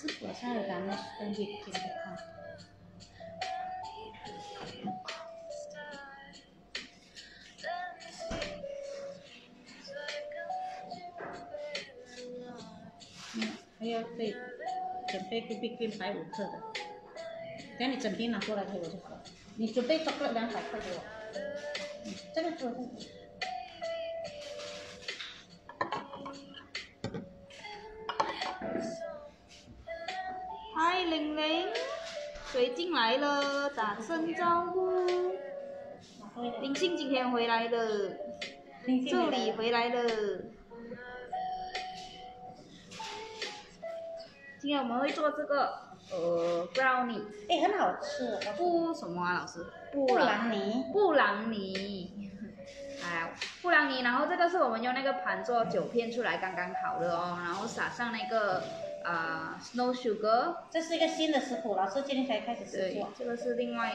是我现在咱们跟去听听看。嗯，还要备准备 B B Cream 百五克的，等下你整瓶拿过来给我就好了。你准备多个两百克给我。这个给来了？打声招呼。林信今天回来了，助理回来了。今天我们会做这个呃 brownie，哎，很好吃，布什么啊，老师？布朗尼。布朗尼。哎，布朗尼，然后这个是我们用那个盘做九片出来刚刚好的哦，然后撒上那个啊 snow sugar。这是一个新的食谱，老师今天才开始制作。这个是另外。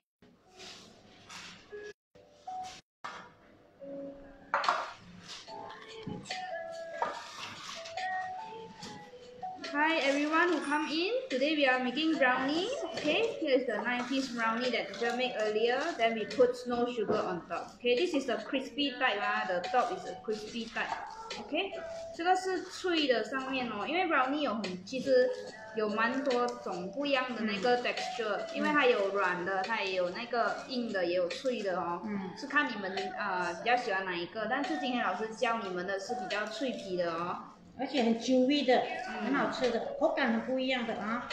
Hi everyone who come in. Today we are making brownie. Okay, here is the nine piece brownie that teacher made earlier. Then we put snow sugar on top. Okay, this is the crispy type 啊，the top is a crispy type. OK，这个是脆的上面哦，因为 brownie 有很其实有蛮多种不一样的那个 texture，、因为它有软的，它也有那个硬的，也有脆的哦。嗯是看你们呃比较喜欢哪一个，但是今天老师教你们的是比较脆皮的哦。而且很 juicy 的，很好吃的，口感很不一样的啊。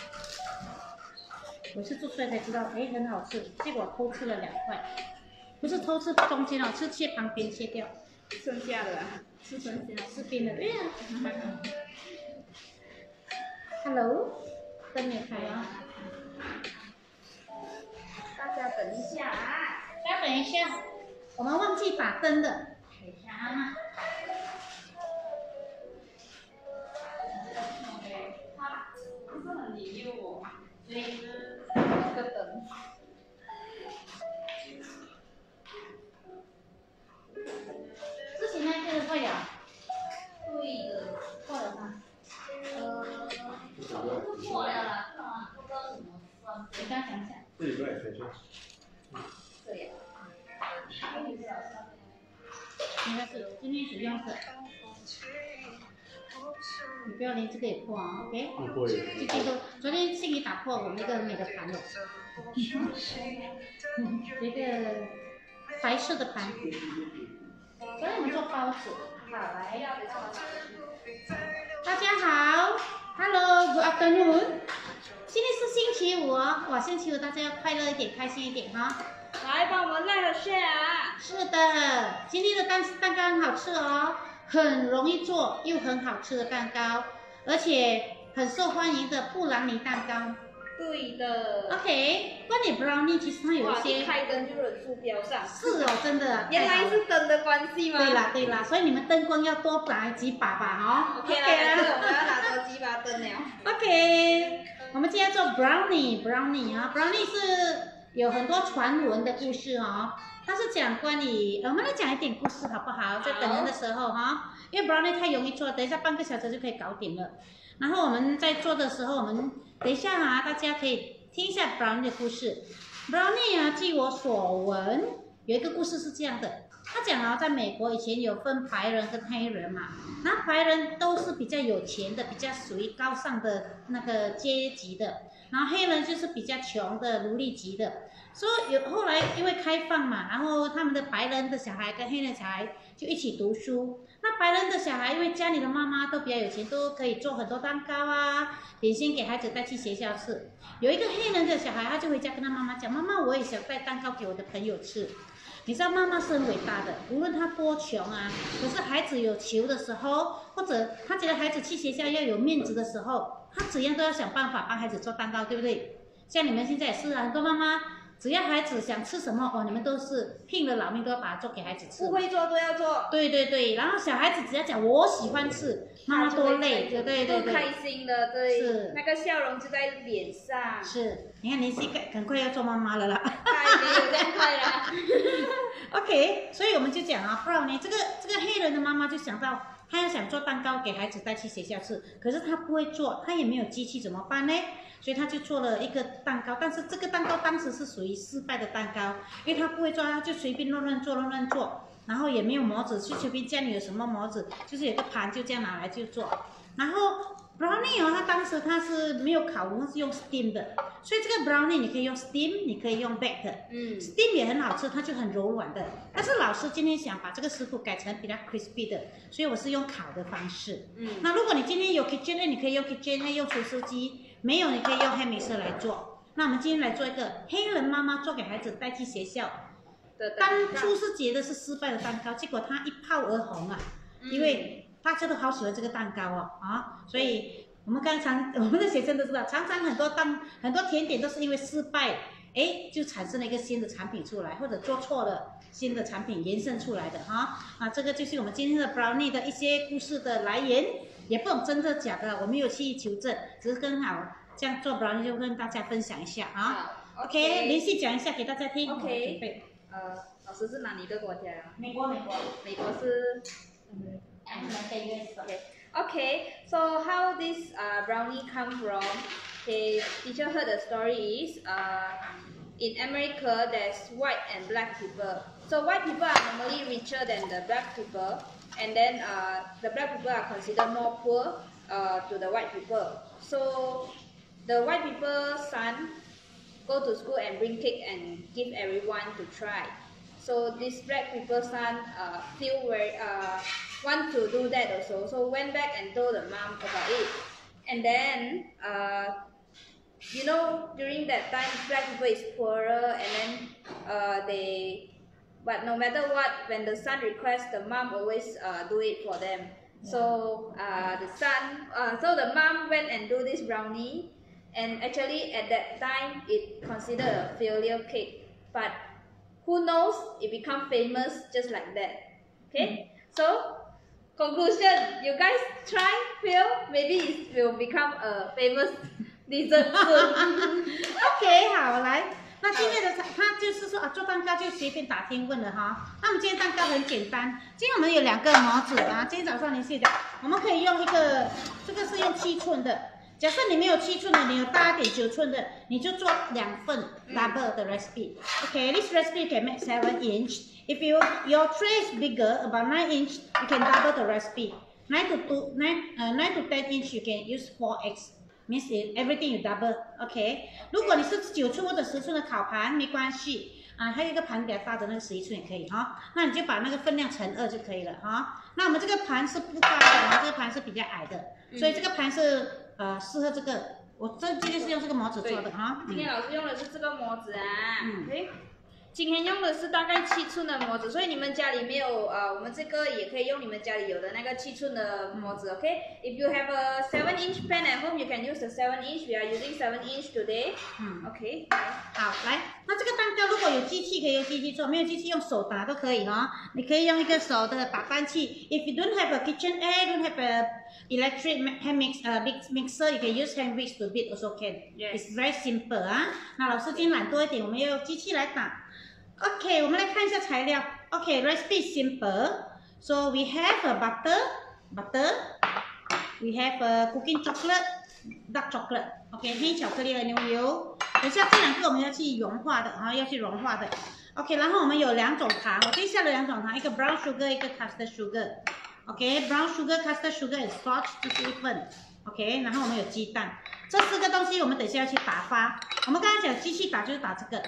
我是做出来才知道，哎，很好吃。结果偷吃了两块，不是偷吃中间哦，是切旁边切掉，剩下的是剩下的。是冰的。对呀。Hello，灯也开啊。大家等一下啊。大家等一下，我们忘记把灯的。等一下啊。自己过来才去。对。应该是今天使用的。你不要连这个也破啊，OK？不会。最近都，昨天心里打破我们一个美的盘了，一个白色的盘。昨天我们做包子，好来。大家好，Hello，Good afternoon。今天是星期五哦，哇，星期五大家要快乐一点，开心一点哈。来，帮我们 like share 啊！是的，今天的蛋蛋糕很好吃哦，很容易做又很好吃的蛋糕，而且很受欢迎的布朗尼蛋糕。对的。OK，关于 brownie 其实它有一些开灯就忍住标上。是哦，真的。原来是灯的关系吗？对啦对啦，所以你们灯光要多打几把吧哈。OK 啦，我们要打多几把灯了。OK，我们今天做 brownie，brownie 啊，brownie 是有很多传闻的故事哦。它是讲关于，呃我们来讲一点故事好不好？在等人的时候哈，因为 brownie 太容易做，等一下半个小时就可以搞定了。然后我们在做的时候，我们等一下啊，大家可以听一下 brownie 的故事。brownie 啊，据我所闻，有一个故事是这样的，他讲啊，在美国以前有分白人跟黑人嘛，然后白人都是比较有钱的，比较属于高尚的那个阶级的，然后黑人就是比较穷的奴隶级的。所以有后来因为开放嘛，然后他们的白人的小孩跟黑人小孩就一起读书。那白人的小孩因为家里的妈妈都比较有钱，都可以做很多蛋糕啊、点心给孩子带去学校吃。有一个黑人的小孩，他就回家跟他妈妈讲：“妈妈，我也想带蛋糕给我的朋友吃。”你知道妈妈是很伟大的，无论她多穷啊，可是孩子有求的时候，或者她觉得孩子去学校要有面子的时候，她怎样都要想办法帮孩子做蛋糕，对不对？像你们现在也是啊，很多妈妈只要孩子想吃什么，哦，你们都是拼了老命都要把它做给孩子吃。不会做都要做。对对对，然后小孩子只要讲我喜欢吃，妈妈多累，对对对对。都开心的，对，是那个笑容就在脸上。是，你看林夕赶赶快要做妈妈了啦。太没有这样快啦。OK，所以我们就讲啊，不然呢，这个这个黑人的妈妈就想到她要想做蛋糕给孩子带去学校吃，可是她不会做，她也没有机器，怎么办呢？所以她就做了一个蛋糕，但是这个蛋糕当时是属于失败的蛋糕，因为她不会做，她就随便乱乱做乱乱做，然后也没有模子，去随便家里有什么模子，就是有个盘就这样拿来就做，然后。brownie 哦，它当时它是没有烤炉，是用 steam 的，所以这个 brownie 你可以用 steam，你可以用 bake，嗯，steam 也很好吃，它就很柔软的。但是老师今天想把这个食谱改成比较 crispy 的，所以我是用烤的方式。嗯那如果你今天有 kitchen 你可以用 kitchen 用厨师机；没有，你可以用 hand mixer 来做。那我们今天来做一个黑人妈妈做给孩子带去学校。当初是觉得是失败的蛋糕，结果它一炮而红啊，因为大家都好喜欢这个蛋糕哦啊，所以我们刚常我们的学生都知道，常常很多蛋很多甜点都是因为失败，哎，就产生了一个新的产品出来，或者做错了新的产品延伸出来的哈啊，这个就是我们今天的 brownie 的一些故事的来源，也不懂真的假的，我没有去求证，只是刚好这样做 brownie 就跟大家分享一下啊。OK，连续讲一下给大家听。OK 我准备呃，老师是哪里的国家呀？美国，美国。美国是。Okay. Okay. So how this uh, brownie come from? His teacher heard the story is uh, in America there's white and black people. So white people are normally richer than the black people, and then uh, the black people are considered more poor uh, to the white people. So the white people's son go to school and bring cake and give everyone to try. So this black people's son uh, feel very uh, want to do that also. So went back and told the mom about it. And then uh, you know during that time black people is poorer and then uh, they but no matter what when the son requests the mom always uh, do it for them. So uh, the son uh, so the mom went and do this brownie and actually at that time it considered a failure cake but who knows it become famous just like that okay so conclusion you guys try fail maybe it will become a famous dessert soon OK，好，来，那今天的他就是说啊，做蛋糕就随便打听问了哈。那我们今天蛋糕很简单，今天我们有两个模子啊。今天早上你睡的，我们可以用一个，这个是用七寸的。 假设你没有七寸的，你有大一点九寸的，你就做两份 double 的 recipe。OK，this、recipe can make seven inch. If you your tray is bigger, about nine inch, you can double the recipe. Nine to two, nine, uh, nine to ten inch, you can use four eggs. Means it- everything you double. OK，如果你是九寸或者十寸的烤盘，没关系啊，还有一个盘比较大的那个十一寸也可以哈。那你就把那个分量乘二就可以了哈。那我们这个盘是不高的，我们这个盘是比较矮的，所以这个盘是呃适合这个。我这今天是用这个模子做的哈。今天老师用的是这个模子啊，嗯 OK。今天用的是大概七寸的模子，所以你们家里没有呃，我们这个也可以用你们家里有的那个七寸的模子，OK？If you have a seven inch pen at home, you can use the seven inch. We are using seven inch today. 嗯 OK，好，来，那这个蛋糕如果有机器可以用机器做，没有机器用手打都可以哈。你可以用一个手的打蛋器。If you don't have a kitchen air, don't have a electric hand mix 呃 mix mixer, you can use hand whisk to beat also can. Yes. It's very simple 啊。那老师今天懒多一点，我们要用机器来打。OK，我们来看一下材料。OK，recipe、simple. So we have a butter, butter. We have a cooking chocolate, dark chocolate. OK，黑巧克力和牛油。等下这两个我们要去融化的啊，要去融化的。OK，然后我们有两种糖，我这下了两种糖，一个 brown sugar，一个 custard sugar。OK，brown、sugar, caster sugar and salt 这是一份。OK，然后我们有鸡蛋，这四个东西我们等一下要去打发。我们刚才讲机器打就是打这个，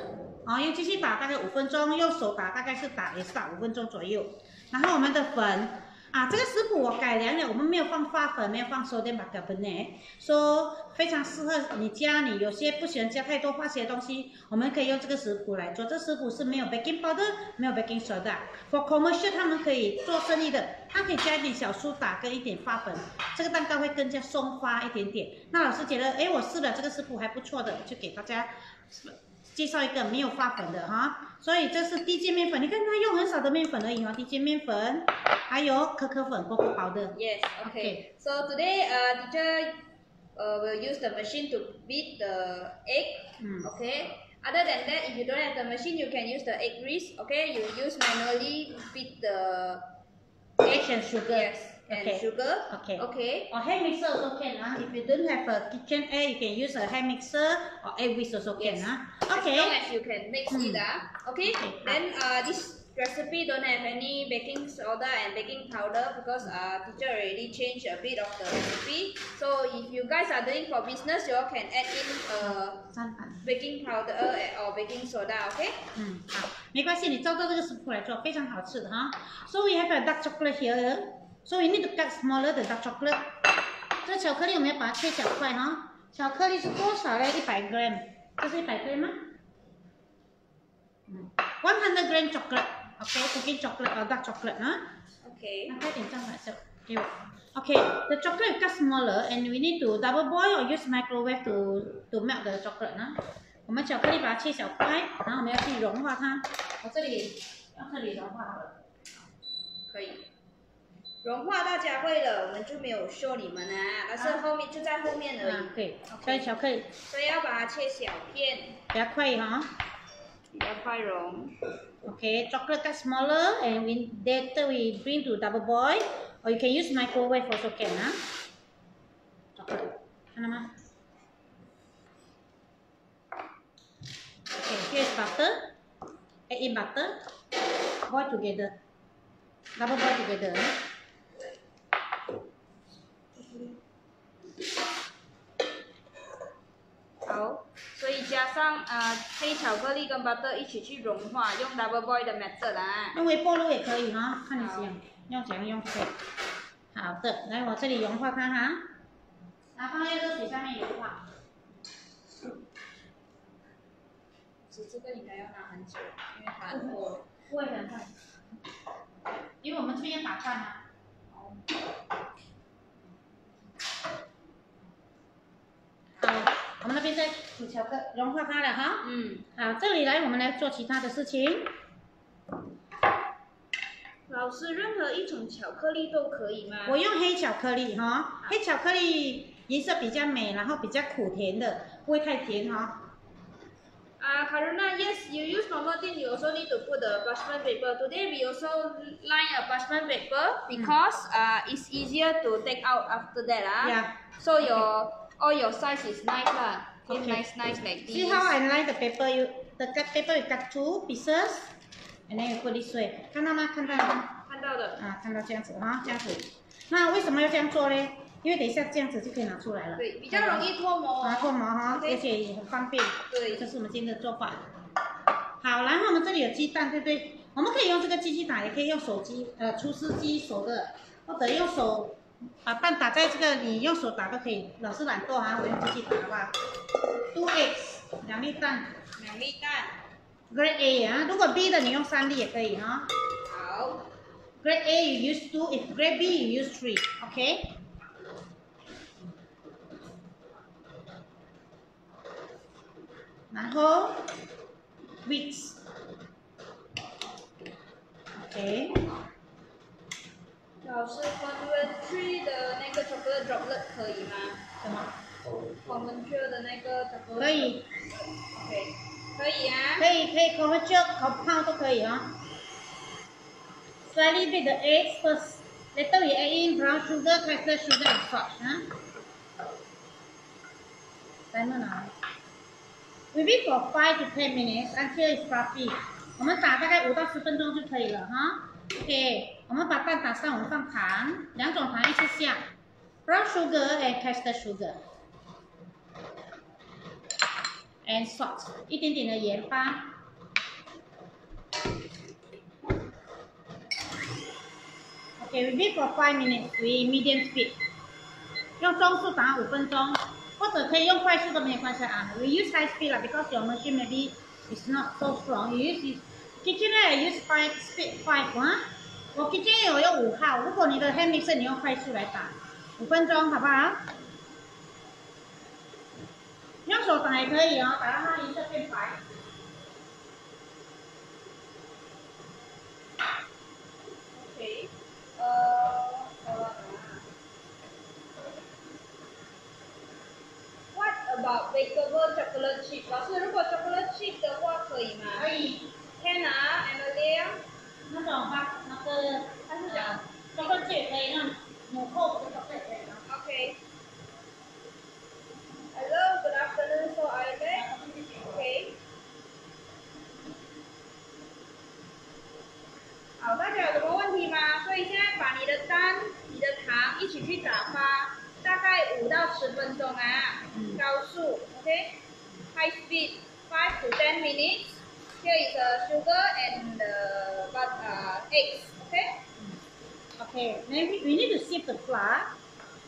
啊，用机器打大概五分钟，用手打大概是打也是打五分钟左右。然后我们的粉啊，这个食谱我改良了，我们没有放花粉，没有放 sodium bicarbonate，说非常适合你家里有些不喜欢加太多化学东西，我们可以用这个食谱来做。这食谱是没有 baking powder，没有 baking soda。For commercial 他们可以做生意的，它可以加一点小苏打跟一点花粉，这个蛋糕会更加松花一点点。那老师觉得，哎，我试了这个食谱还不错的，就给大家介绍一个没有发粉的哈。所以这是低筋面粉，你看它用很少的面粉而已哈，低筋面粉，还有可可粉、波波包的。Yes. Okay. Okay. So today, uh, teacher uh, will use the machine to beat the egg. Mm. Okay. Other than that, if you don't have the machine, you can use the egg grease. Okay. You use manually beat the Eggs and sugar. Yes. and Okay. sugar. Okay. Okay. Or hand mixer also can. Uh. If you don't have a kitchen air, you can use a hand mixer or egg whisk also can. Yes. Uh. As long Okay. as you can mix it, Hmm. ah. Okay. Okay. Then uh, this recipe don't have any baking soda and baking powder because uh, teacher already changed a bit of the recipe. So if you guys are doing for business, you all can add in uh, 三盘。 baking powder or baking soda. Okay. 嗯，好，没关系，你照照这个食谱来做，非常好吃的哈。So we have a dark chocolate here. So we need to cut smaller the dark chocolate. 这巧克力我们要把它切小块哈。巧克力是多少呢？一百 gram，这是一百 gram 吗？嗯，one hundred gram chocolate。OK，cooking chocolate or dark chocolate 啊。Okay. 那快点这样来着，给我。OK，the chocolate cut smaller and we need to double boil or use microwave to to melt the chocolate 呢。我们巧克力把它切小块，然后我们要去融化它。我这里要这里融化好了。可以。融化大家会了，我们就没有 show 你们啊，但是后面就在后面而已。啊，对，所以巧克力所以要把它切小片，比较快哈。比较快融。 OK，chocolate cut smaller and we later we bring to double boil or you can use microwave also can 啊。chocolate，看到吗？Okay, here's butter. Add in butter. Boil together. Double boil together. 好， 加上呃黑巧克力跟 butter 一起去融化，用 double boil 的 method 啊。用微波炉也可以哈，看你怎样用怎样用。好的，来我这里融化它哈，然后放在热水下面融化。其实这个应该要拿很久，因为它。不会很快，因为我们这边打饭啊。好，我们那边在煮巧克融化它了哈。嗯，好，这里来我们来做其他的事情。老师，任何一种巧克力都可以吗？我用黑巧克力哈，黑巧克力颜色比较美，然后比较苦甜的，不会太甜哈。Uh, Karuna, yes, you use normal tin, you also need to put the parchment paper. Today we also line a parchment paper because uh, it's easier to take out after that. Ah. Yeah. So your All your size is nice lah. Okay. Nice, nice like this. See how I line the paper? You the cut paper you cut two pieces, and then you put this way. 看到吗？看到吗？看到的。啊，看到这样子哈，这样子。那为什么要这样做呢？因为等一下这样子就可以拿出来了。对，比较容易脱模。啊，脱模哈，而且也很方便。对，这是我们今天的做法。好，然后我们这里有鸡蛋，对不对？我们可以用这个机器打，也可以用手机，呃，厨师机手的，或者用手。把蛋打在这个，你用手打都可以。老是懒惰哈，我用机器打好不好？Two eggs，两粒蛋两粒蛋。，Grade A 啊，如果 B 的你用三粒也可以哈。好。Grade A you use two, if grade B you use three, okay? 然后 okay? 老师，conventional 的那个 chocolate droplet 可以吗什么？？conventional 的那个 chocolate 可以，OK，可以啊。可以，可以 commercial compound 都可以啊。Slightly beat the eggs first. Later we add in brown sugar, caster sugar and salt. 啊。Simon 啊。We beat for five to ten minutes until it's fluffy. 我们打大概五到十分钟就可以了哈。OK，我们把蛋打散，我们放糖，两种糖一起下，brown sugar and caster sugar。and salt，一点点的盐巴。Okay, we beat for five minutes we medium speed。用中速打五分钟，或者可以用快速都没有关系啊。We use high speed，because your machine maybe is not so strong. You use kitchen I use five speed five 啊。我今天有用五号如果你的黑米色你用快速来打五分钟好不好？用手打也可以哦打到它颜色变白？OK，呃呃，What aboutwegoboardtravelog 如果 cheap 的话可以吗？可以。Mv 那怎么那个，它是讲，chocolate chip 也可以，那种抹厚的 chocolate 可以吗 Okay. Hello, good afternoon. So are you there? Okay. 好，大家有什么问题吗？所以现在把你的单、你的糖一起去打发，大概五到十分钟啊，高速，OK？High speed, five to ten minutes. Here is the sugar and the but uh, eggs, okay? Okay, maybe we need to sieve the flour.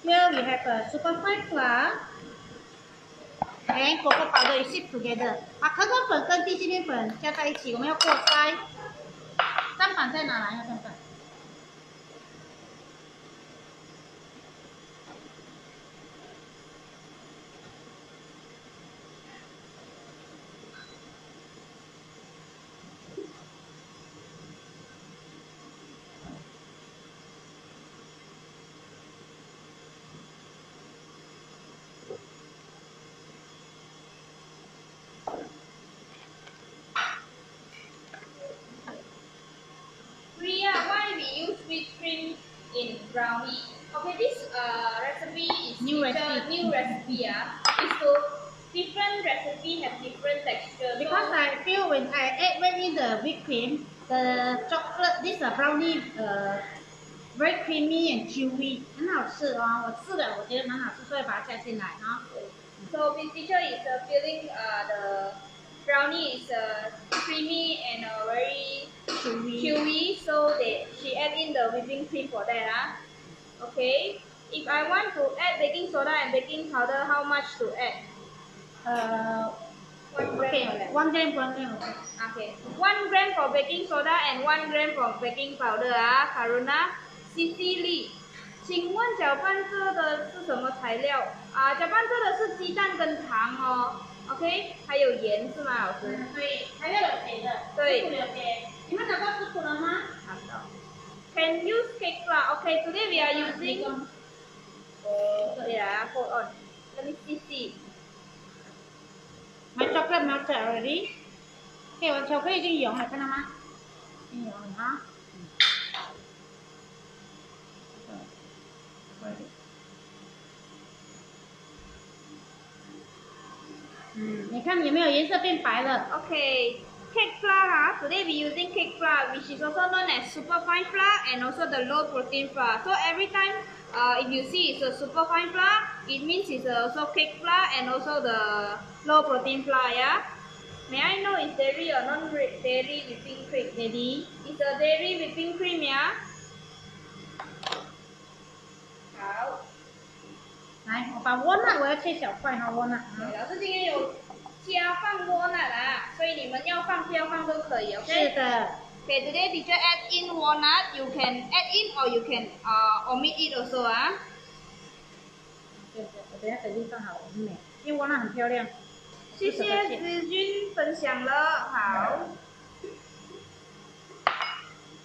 Here we have a superfine flour and cocoa powder is sieved together. 把可可粉跟地心面粉加在一起，我们要过筛。砧板在哪来呀？ brownie? Okay, this uh, recipe is New teacher- recipe. new recipe ah. Is to different recipe have different texture. So- Because I feel when I add when in the whipped cream, the chocolate this uh, brownie uh very creamy and chewy，很好吃哦。我试了，我觉得蛮好吃，所以把它加进来啊。 So this teacher is uh, feeling uh, the brownie is uh, creamy add in the whipping cream for that ah. Okay. If I want to add baking soda and baking powder, how much to add? 呃 One gram. ，OK， one gram one gram。 Okay, one gram for baking soda and one gram for baking powder 啊，Karuna, Sicily。请问搅拌这的是什么材料啊？搅拌这的是鸡蛋跟糖哦。OK，还有盐是吗，老师？对，还要有给的。对师傅有给。你们找到师傅了吗？ 好的。Can use cake flour. Okay, today we are using. Oh, yeah, hold on. Let me see. see. My chocolate melted already. OK，我巧克力已经溶了，看到吗？已经溶了哈。嗯，你看有没有颜色变白了？Okay, cake flour. ah, Today we using cake flour, which is also known as superfine flour and also the low protein flour. So every time, uh, if you see it's a superfine flour, it means it's also cake flour and also the low protein flour. Yeah. May I know is dairy or non-dairy whipping cream? Ready？ It's a dairy whipping cream. Yeah. 好。来，我把窝纳我要切小块哈，窝纳。对，老师今天有 加放 walnut 啊，所以你们要放不要放都可以，OK？是的。Okay, today teacher add in walnut. You can add in or you can uh, omit it also 啊。对对，我等下手机放好了，很美，因为窝纳很漂亮。谢谢子君分享了，好。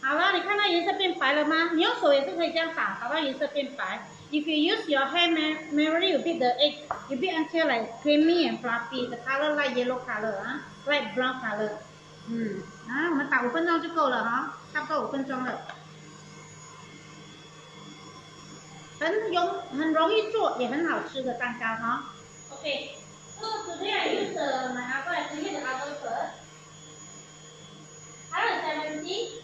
好了，你看到颜色变白了吗？你用手也是可以这样打，打到颜色变白。If you use your hand ma- manually, you beat the egg, you beat until like creamy and fluffy, the color like yellow color 啊，light brown color。嗯，啊，我们打五分钟就够了哈，差不多五分钟了。很容很容易做，也很好吃的蛋糕哈。Okay, so today I use the, my oven. I preheat the oven first. 170.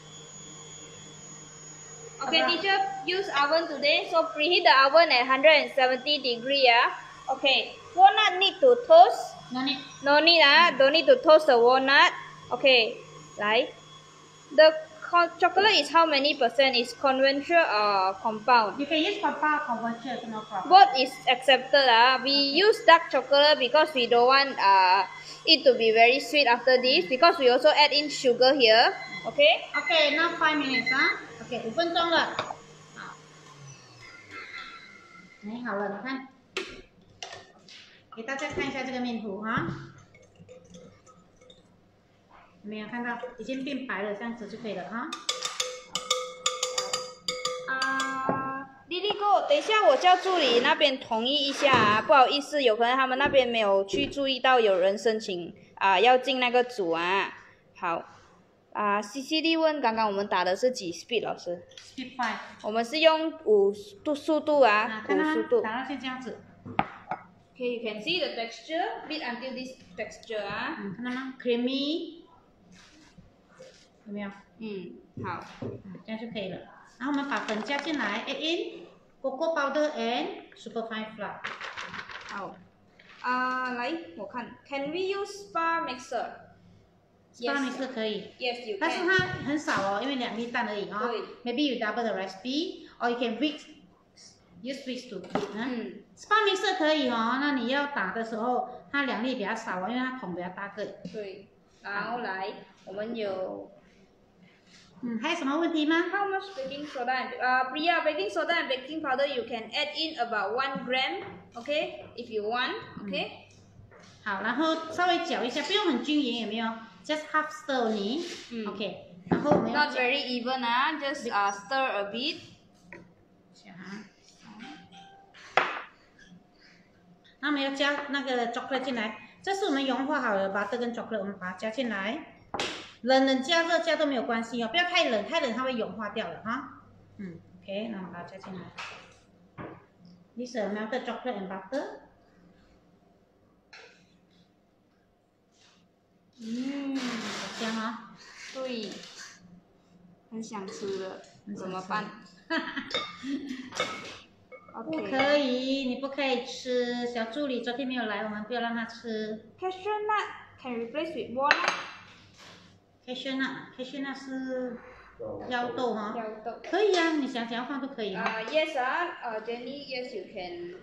Okay, teacher, use oven today. So preheat the oven at 170 degree. Yeah. Okay, walnut need to toast. No need. No need. Ah, don't need to toast the walnut. Okay, like the chocolate is how many percent? Is conventional or compound? You can use compound, conventional, no problem. Both is accepted. Ah, we okay. use dark chocolate because we don't want ah it to be very sweet after this because we also add in sugar here. Okay. Okay, now five minutes. Ah. OK，五分钟了。好，哎，好了，你看，给大家看一下这个面糊哈。有没有看到？已经变白了，这样子就可以了哈。啊，丽丽哥，等一下我叫助理那边同意一下啊，不好意思，有可能他们那边没有去注意到有人申请啊要进那个组啊。好，啊，C C D 问刚刚我们打的是几 speed 老师？speed five。我们是用五度速度啊？五速度。打到先这样子，Okay, you can see the texture. Beat until this texture 啊。嗯，看到吗？creamy，有没有？嗯，好。嗯，这样就可以了。然后我们把粉加进来，add in cocoa powder and superfine flour。好。啊，来，我看，Can we use spa mixer? 当然是可以，Yes, you 但是.它很少哦，因为两粒蛋而已哦。Maybe you double the recipe, or you can whisk, use whisk to。嗯，Spa mixer 可以哦，那你要打的时候，它两粒比较少哦，因为它桶比较大个。对。然后来，我们有嗯，还有什么问题吗？how much baking soda uh, Priya baking soda and baking powder you can add in about one gram, okay? If you want, okay? 好，然后稍微搅一下，不用很均匀，有没有？Just half stir 你。嗯 OK，然后我们要 Not very even 啊，just 啊、stir a bit. 一下啊。那我们要加那个 chocolate 进来，这是我们融化好的 butter 跟 chocolate，我们把它加进来。冷冷加热加都没有关系哦，不要太冷，太冷它会融化掉了哈。嗯，OK，那我们把它加进来。This is melted chocolate and butter。嗯，好香啊、对，很想吃的，怎么办不？OK。可以，你不可以吃。小助理昨天没有来，我们不要让他吃。Cashew nut can replace with walnut. cashew nut，cashew nut 是腰豆哈、腰豆。可以啊，你想怎样放都可以哈、啊、y e s 啊，呃、j e n n y y e s you can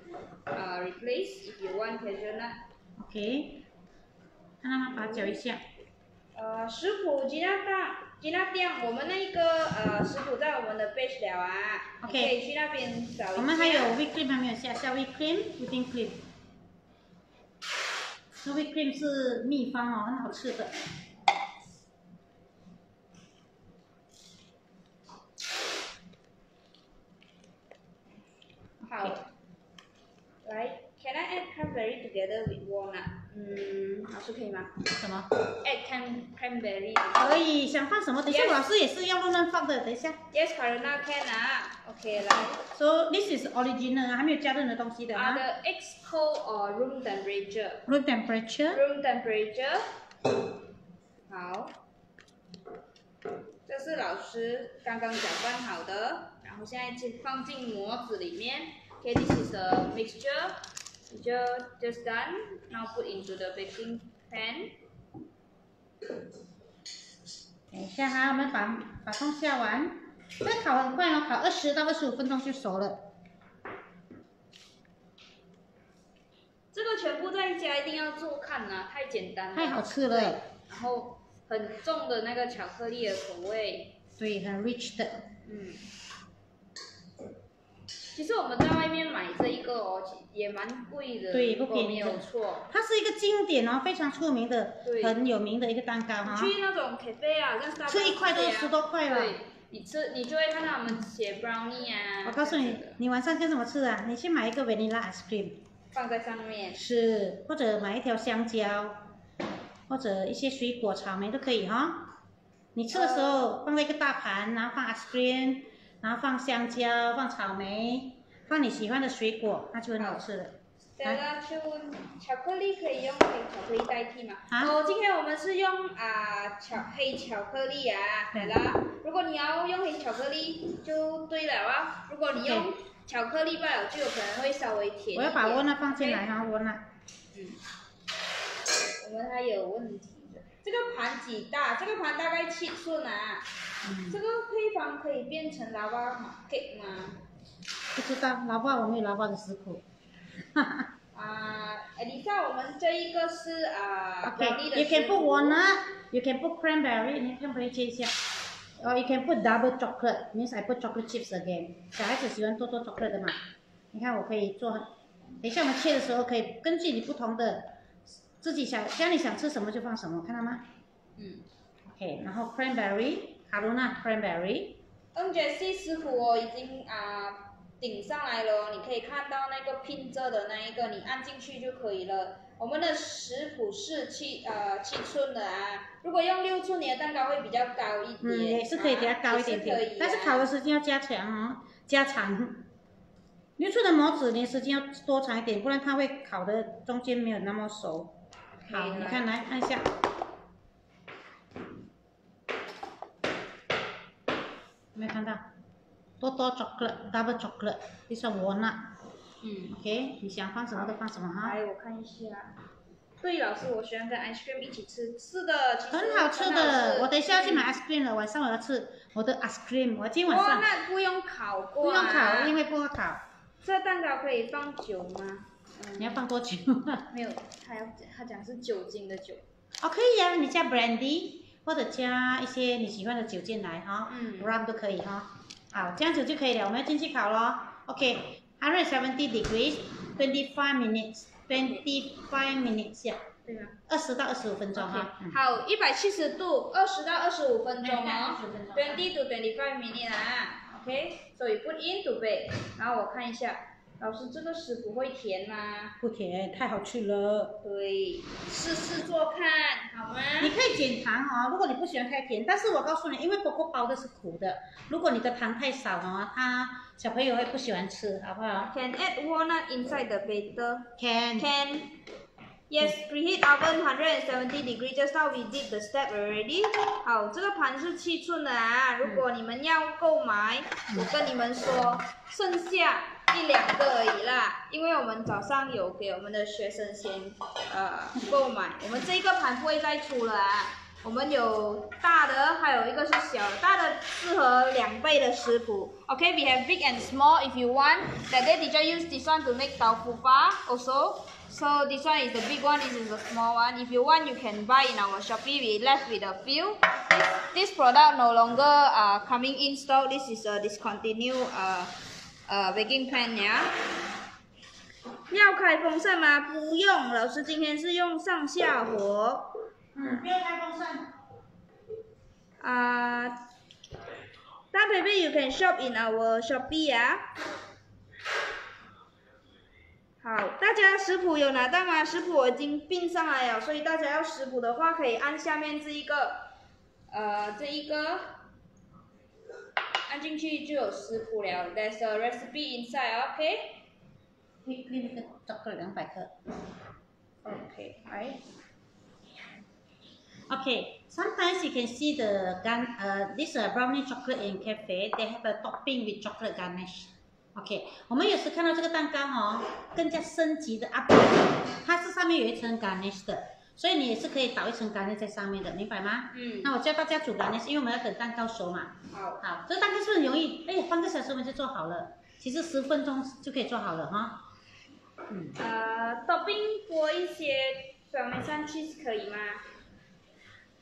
呃、replace if you want cashew nut。OK，看到吗？把它搅一下。呃，食谱吉娜大吉娜店，我们那个呃食谱在我们的 page 了啊 OK 你可以去那边找一下。我们还有 whipped cream 还没有下，下 whipped cream，whipping cream。这 whipped cream 是秘方哦，很好吃的。好，来，Can I add cranberry together with walnut？嗯，老师可以吗什么？？Add can cranberry。可以，想放什么？等一下老师也是要乱乱放的，等一下。Yes, Karuna can 啊。OK，来。So this is original 啊，还没有加任何东西的 the eggs cold or room temperature? Room temperature。Room temperature。好，这是老师刚刚搅拌好的，然后现在进放进模子里面。Okay, this is a mixture. Mixture just done. Now put into the baking pan. 等一下哈，我们把把汤下完，这烤很快哦，烤二十到二十五分钟就熟了。这个全部在家一定要做看呐、太简单了。太好吃了然后很重的那个巧克力的口味。对，很 rich 的。嗯，其实我们在外面买这一个哦，其也蛮贵的，对不便宜没有错。它是一个经典哦，非常出名的，很有名的一个蛋糕哈。去那种 cafe 啊，像 Starbucks 吃一块都十多块了对，你吃你就会看到他们写 brownie 啊。我告诉你你晚上跟什么吃啊？你去买一个 vanilla ice cream 放在上面。是，或者买一条香蕉，或者一些水果、草莓都可以哈。你吃的时候放在一个大盘，然后放 ice cream，然后放香蕉、放草莓，放你喜欢的水果，那就很好吃了。等下去问巧克力可以用黑巧克力代替嘛？啊哦，今天我们是用啊巧黑巧克力啊，对了。如果你要用黑巧克力就对了啊，如果你用巧克力罢了，就有可能会稍微甜。我要把 walnut 放进来哈，walnut。嗯，我们还有问题的。这个盘几大？这个盘大概七寸啊。这个配方可以变成老爸吗？给吗？不知道，老爸我没有老爸的食谱。哈 哈啊、呃，你像我们这一个是啊、，OK，你可以不我呢，you can put cranberry，你看不可以切一下？哦、oh,，you can put double chocolate means I put chocolate chips again。小孩子喜欢做做 chocolate 的嘛？你看我可以做，等一下我们切的时候可以根据你不同的。自己想家里想吃什么就放什么，看到吗嗯。？OK，然后 cranberry，卡罗娜 cranberry，嗯，Jessie 师傅哦，已经啊顶上来了，你可以看到那个拼着的那一个，你按进去就可以了。我们的食谱是七呃七寸的啊，如果用六寸，你的蛋糕会比较高一点。嗯，也是可以给它高一点点，但是烤的时间要加强哦，加长。六寸的模子，你时间要多长一点，不然它会烤的中间没有那么熟。好，你看来看一下。没看到？多多 chocolate，double chocolate，this one walnut。嗯，OK，你想放什么就放什么哈。哎，我看一下。对，老师，我喜欢跟 ice cream 一起吃。是的，很好吃的。我等一下要去买 ice cream 了，晚上我要吃我的 ice cream。我今晚上。那不用烤过。不用烤，因为不好烤。这蛋糕可以放久吗？你要放多久？没有，他要他讲是酒精的酒。哦，可以呀，你加 brandy 或者加一些你喜欢的酒进来哈，嗯，rum 都可以哈。好，这样子就可以了。我们要进去烤咯。OK，hundred seventy degrees，twenty five minutes，twenty five minutes 呀。对啊。二十到二十五分钟哈。好，一百七十度，二十到二十五分钟哦。Twenty to twenty five minutes 啊。OK，so you put in to bake。然后我看一下。老师，这个食不会甜吗？不甜，太好吃了。对，试试做看，好吗？你可以减糖哦，如果你不喜欢太甜。但是我告诉你，因为波波包的是苦的，如果你的糖太少哦，他小朋友会不喜欢吃，好不好？Can add walnut inside the batter? Can. Can. Yes, preheat oven 170 degree. Just now we did the step already. 好，这个盘是七寸的啊。如果你们要购买，我跟你们说，剩下。一两个而已啦，因为我们早上有给我们的学生先呃购买，我们这一个盘不会再出了啊。我们有大的，还有一个是小的，大的适合两倍的食谱。OK，we have big and small if you want. That day teacher use this one to make tofu bar also. So this one is the big one, this is the small one. If you want, you can buy in our Shopee. We left with a few. This, this product no longer uh, coming in stock. This is a discontinued uh, 呃，baking pan 呀，要开风扇吗？不用，老师今天是用上下火。嗯，不要开风扇。啊，大 baby you can shop in our Shopee 呀。好，大家食谱有拿到吗？食谱我已经并上来了，所以大家要食谱的话，可以按下面这一个，呃，这一个。按进去就有食谱了，There's a recipe inside, okay? 你你那个找个两百克。Okay, right? Okay, sometimes you can see the gun, uh, this uh, brownie chocolate in cafe, they have a topping with chocolate garnish. OK，我们有时看到这个蛋糕哦，更加升级的 up，它是上面有一层 garnish 的。所以你也是可以倒一层干叶在上面的，明白吗？嗯。那我教大家煮干叶，因为我们要等蛋糕熟嘛。好。好，这蛋糕是很容易，哎呀，半个小时我们就做好了。其实十分钟就可以做好了哈。嗯。呃，topping 多一些表面上 cheese 可以吗？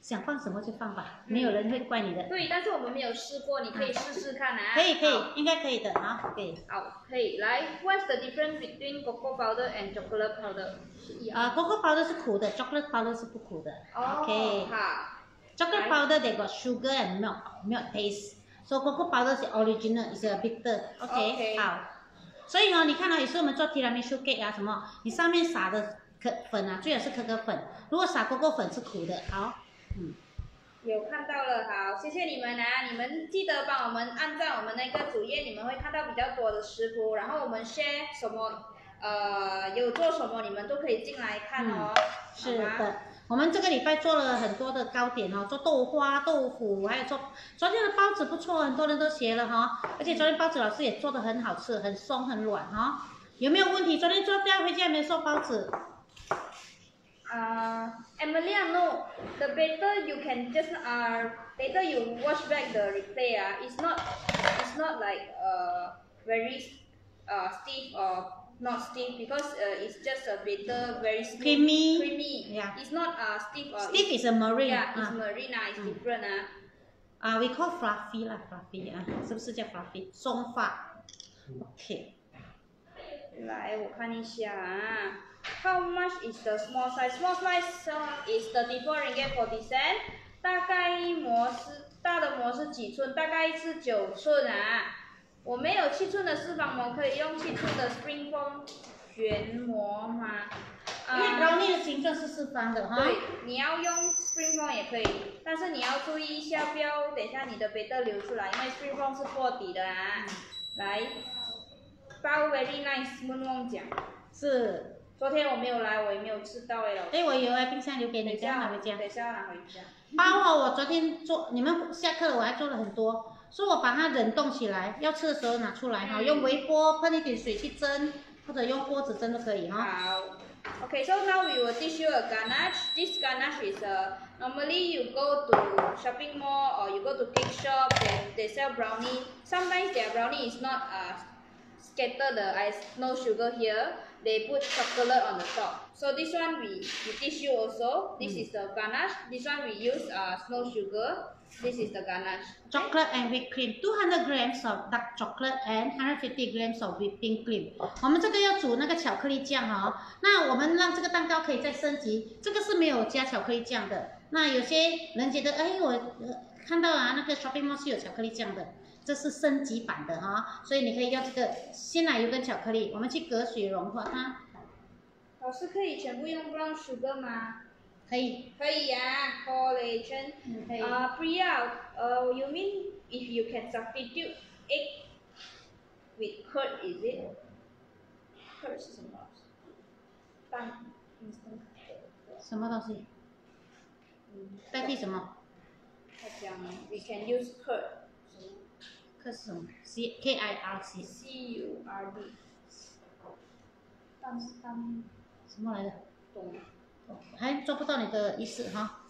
想放什么就放吧，没有人会怪你的。对，但是我们没有试过，你可以试试看啊。可以可以，应该可以的啊，可以。好，可以。来，What's the difference between cocoa powder and chocolate powder？啊，cocoa powder 是苦的，chocolate powder 是不苦的。OK。好。Chocolate powder they got sugar and milk milk taste. So cocoa powder is original, is a bitter. OK。好。所以呢，你看到有时候我们做 tiramisu cake 啊什么，你上面撒的可粉啊，最好是可可粉。如果撒 cocoa 粉是苦的。好。嗯，有看到了，好，谢谢你们啊！你们记得帮我们按照我们那个主页，你们会看到比较多的食谱，然后我们 share 什么，呃，有做什么，你们都可以进来看哦。是的，我们这个礼拜做了很多的糕点哦，做豆花、豆腐，还有做昨天的包子不错，很多人都学了哈。而且昨天包子老师也做的很好吃，很松很软哈。有没有问题？昨天做掉回家没有做包子 ？Uh, Emilia, no. The better you can just uh later you watch back the replay. Uh, it's not it's not like uh very uh stiff or not stiff because uh, it's just a better very smooth, creamy. Creamy. Yeah. It's not uh stiff or stiff is a marine. Yeah, it's uh. marine. Uh, it's mm. different. Uh. Uh, we call fluffy 啦，fluffy 啊，是不是叫 fluffy？松发，OK。来，我看一下啊。 How much is the small size? Small size is thirty-four ringgit forty cent. 大概模是大的模是几寸？大概是九寸啊。我没有七寸的四方模，可以用七寸的 Spring Foam 旋膜吗？因为 brownie 的形状是四方的哈。对，你要用 Spring Foam 也可以，但是你要注意一下，不要等一下你的杯豆流出来，因为 Spring Foam 是破底的啊。来，包 very nice，梦梦讲。是。昨天我没有来，我也没有吃到哎。哎，我有啊，冰箱留给你，等下拿回家。等下拿回家。包括，我昨天做，你们下课了，我还做了很多，所以我把它冷冻起来，要吃的时候拿出来哈，用微波喷一点水去蒸，或者用锅子蒸都可以哈。好。Okay, so now we will teach you a ganache. This ganache is a normally you go to shopping mall or you go to cake shop. and they sell brownie. Sometimes their brownie is not uh scattered the ice, no sugar here. They put chocolate on the top. So this one we, we teach you also. This is the ganache. This one we use uh, snow sugar. This is the ganache. Chocolate and whipped cream. 200 grams of dark chocolate and 150 grams of whipping cream. 我们这个要煮那个巧克力酱哦。那我们让这个蛋糕可以再升级。这个是没有加巧克力酱的。那有些人觉得，哎，我看到啊，那个 shopping mall 是有巧克力酱的。 这是升级版的哈，所以你可以用这个鲜奶油跟巧克力，我们去隔水融化它。老师可以全部用 brown sugar 吗？可以。可以呀，collagen。嗯，可以。啊，Priya，呃，you mean if you can substitute egg with curd，is it？curd 是什么？蛋。什么东西？代替什么？他讲，we can use curd。可是什么？C K I R C C U R D，当当什么来着？懂，还抓不到你的意思哈。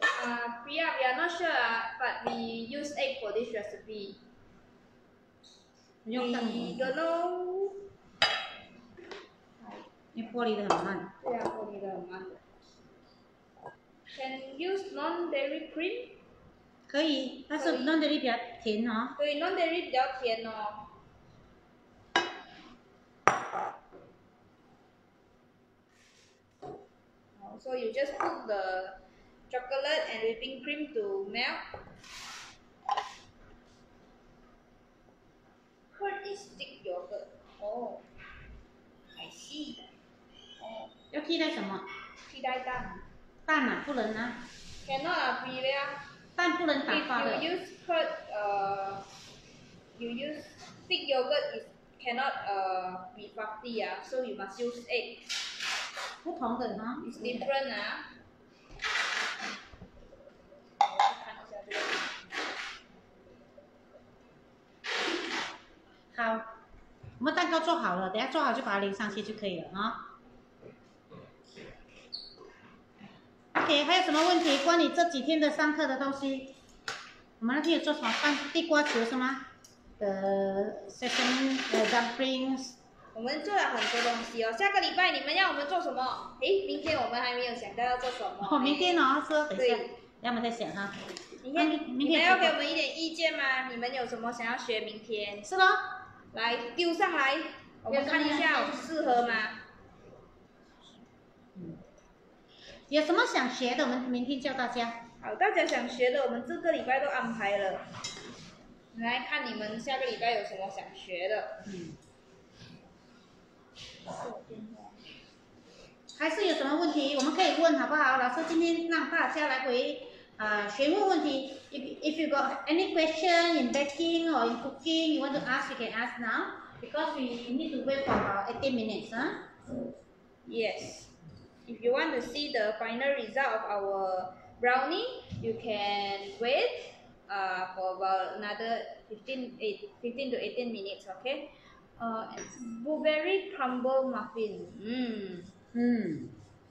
啊，We are we are not sure, but we use egg for this recipe. We don't know. 你剥离的很慢。对啊，剥离的很慢。Can use non-dairy cream? 可以，但是 non dairy 比较甜哦。对，non dairy 比较甜哦。So you just put the chocolate and whipping cream to melt. Curd is thick yogurt. Oh, I see. 哦，要替代什么？替代蛋。蛋啊，不能啊。Cannot 啊，不了。蛋不能打发的。If you use curd, uh, you use thick yogurt is cannot uh be fluffy 啊，so you must use egg. 不同的哈。It's different 啊。好，我们蛋糕做好了，等下做好就把它淋上去就可以了啊。OK，还有什么问题？关于这几天的上课的东西，我们那天有做什么？放地瓜球是吗？呃，sesame，呃，dumplings。我们做了很多东西哦。下个礼拜你们要我们做什么？诶，明天我们还没有想到要做什么。哦，明天哦，是，等一下，要么再想哈。明天，明天要给我们一点意见吗？你们有什么想要学明天？是咯。来丢上来，我们看一下适合吗？有什么想学的，我们明天教大家。好，大家想学的，我们这个礼拜都安排了。来看你们下个礼拜有什么想学的。嗯。还是有什么问题，我们可以问，好不好？老师今天让大家来回啊询问问题。If if you got any question in baking or in cooking, you want to ask, you can ask now because we need to wait for about 18 minutes, huh? Yes. If you want to see the final result of our brownie, you can wait uh, for about another 15, 15 to 18 minutes, okay? Uh, blueberry crumble muffin. Mm. Mm.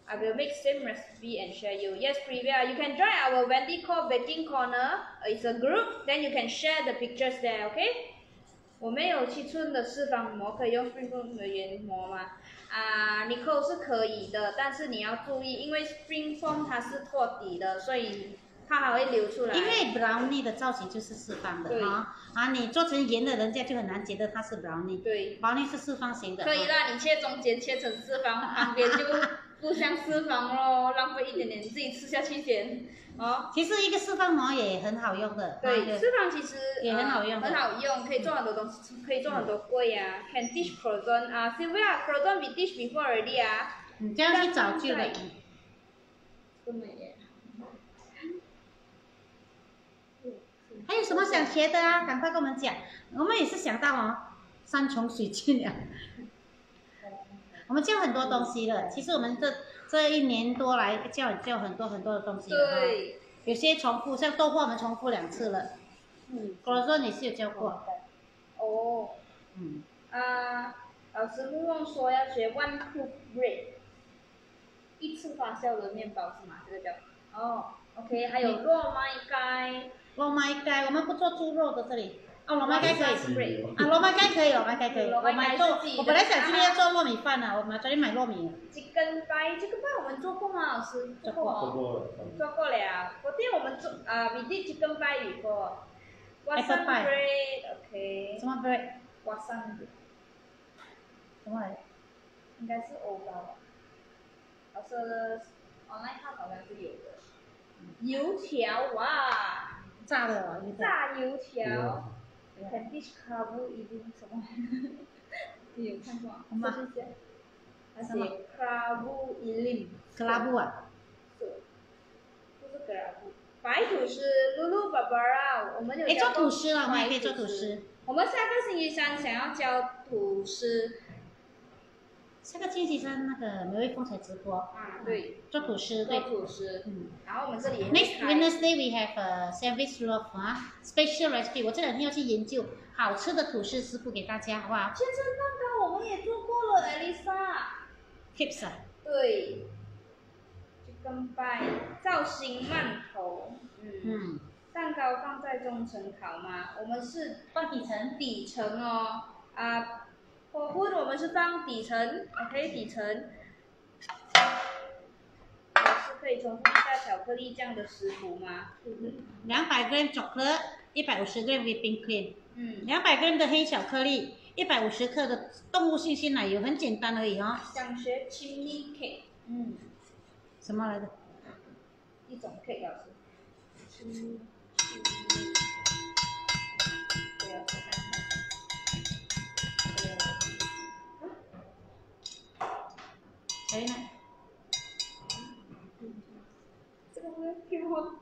I will make same recipe and share you. Yes, Privia, you can join our Wendy Call Baking Corner. It's a group. Then you can share the pictures there, okay? 我们有七寸的四方膜，可以用 spring foam 的圆膜吗？ 啊，Nicole 是可以的，但是你要注意，因为 spring foam 它是托底的，所以它还会流出来。因为 brownie 的造型就是四方的哈，啊，你做成圆的，人家就很难觉得它是 brownie。对，brownie 是四方形的。可以啦，你切中间切成四方，旁边就不像四方咯，浪费一点点，你自己吃下去先。哦，其实一个四方膜也很好用的，对，那个释放其实也很好用很好用，可以做很多东西，可以做很多柜啊，can dish croissant 啊，Sylvia croissant we dish before already 啊，你这样一早就了。真美耶。还有什么想学的啊？赶快跟我们讲。我们也是想到哦，山穷水尽了。我们教很多东西了，其实我们这这一年多来教教很多很多的东西了哈。对，有些重复，像豆花我们重复两次了。嗯，果说你是有教过，哦，嗯，啊，老师木梦说要学 one cook bread，一次发酵的面包是吗？这个叫哦，OK，还有糯麦盖，糯麦盖我们不做猪肉的这里，哦，罗麦盖可以。啊，罗麦盖可以，罗麦盖可以。我我本来想今天要做糯米饭呢，我们昨天买糯米。chicken pie，这个饭我们做过吗？老师做过哦做过了，做过了，昨天我们做啊，we did chicken pie before。What's Apple pie bread？OK，什么 bread？What's 什么来着？应该是欧包吧。老师 online 看好像是有的。油条哇，炸的哦。炸油条。Can dish carbo 一定什么？你有看过吗？什么这是谁？它写 carbo 一令。克拉布啊，是，不是格拉布。白吐司，Lulu Barbara，我们有哎，做教过吐司了，我们也可以白做吐司。我们下个星期三想要教吐司下个星期三那个梅威风采直播，啊，对，做吐司做对。吐司。嗯然后我们这里，Next 开 Wednesday we have a sandwich loaf 啊，special recipe。我这两天要去研究好吃的吐司食谱给大家，好不好千层蛋糕我们也做过了，Elisa。？Tips 啊，对，Chicken pie，造型馒头，嗯，嗯，蛋糕放在中层烤吗？我们是放底层。底层哦，啊，火锅我们是放底层，OK，底层。也是可以重复一下巧克力酱的食谱吗？两百 gram chocolate，一百五十 gram whipping cream，嗯，两百 gram 的黑巧克力，一百五十克的动物性鲜奶油，很简单而已哦。想学 chimney cake，嗯，什么来着？一种 cake 老师。嗯，谁呢？这个是给我。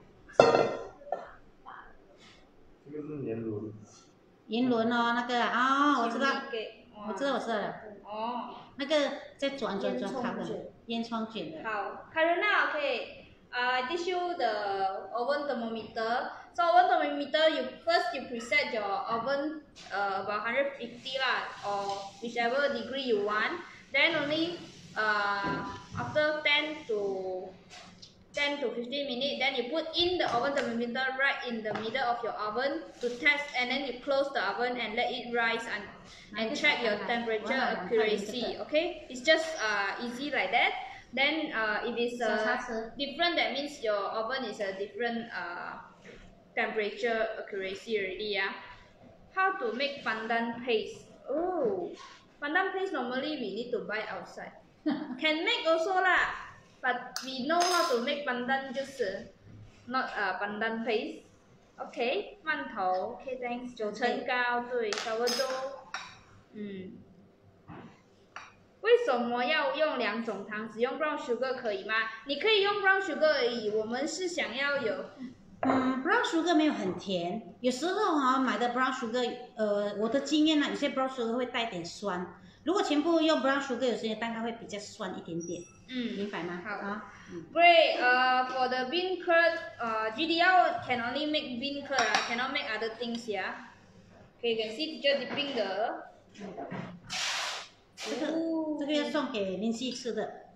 这个是年轮，银轮哦，那个啊、哦，我知道，给，我知道，我知道了。哦，那个在转转转烟囱烤的卷烟囱卷的。好，Karina, okay. I teach you the oven thermometer. So oven thermometer, you first you preset your oven uh, about 150 lah, or whichever degree you want. Then only uh, after 10 to 10 to 15 minutes then you put in the oven thermometer right in the middle of your oven to test and then you close the oven and let it rise and, and check your temperature accuracy okay? It's just uh, easy like that. Then uh, if it's uh, different that means your oven is a different uh, temperature accuracy already yeah? How to make pandan paste? Oh pandan paste normally we need to buy outside. Can make also lah, but we know how to make pandan juice, not uh, pandan paste. OK，馒头，OK thanks，九层糕，对，差不多。嗯，为什么要用两种糖？只用 brown sugar 可以吗？你可以用 brown sugar 而已。我们是想要有，嗯，brown sugar 没有很甜，有时候哈、买的 brown sugar，呃，我的经验呢，有些 brown sugar 会带点酸。如果全部用 brown sugar，有些蛋糕会比较酸一点点，嗯明白吗？好啊，，Great，呃、for the bean curd，呃、GDL can only make bean curd，啊，cannot make other things yeah. Okay, you can see teacher dipping the。这个这个要送给林夕吃的，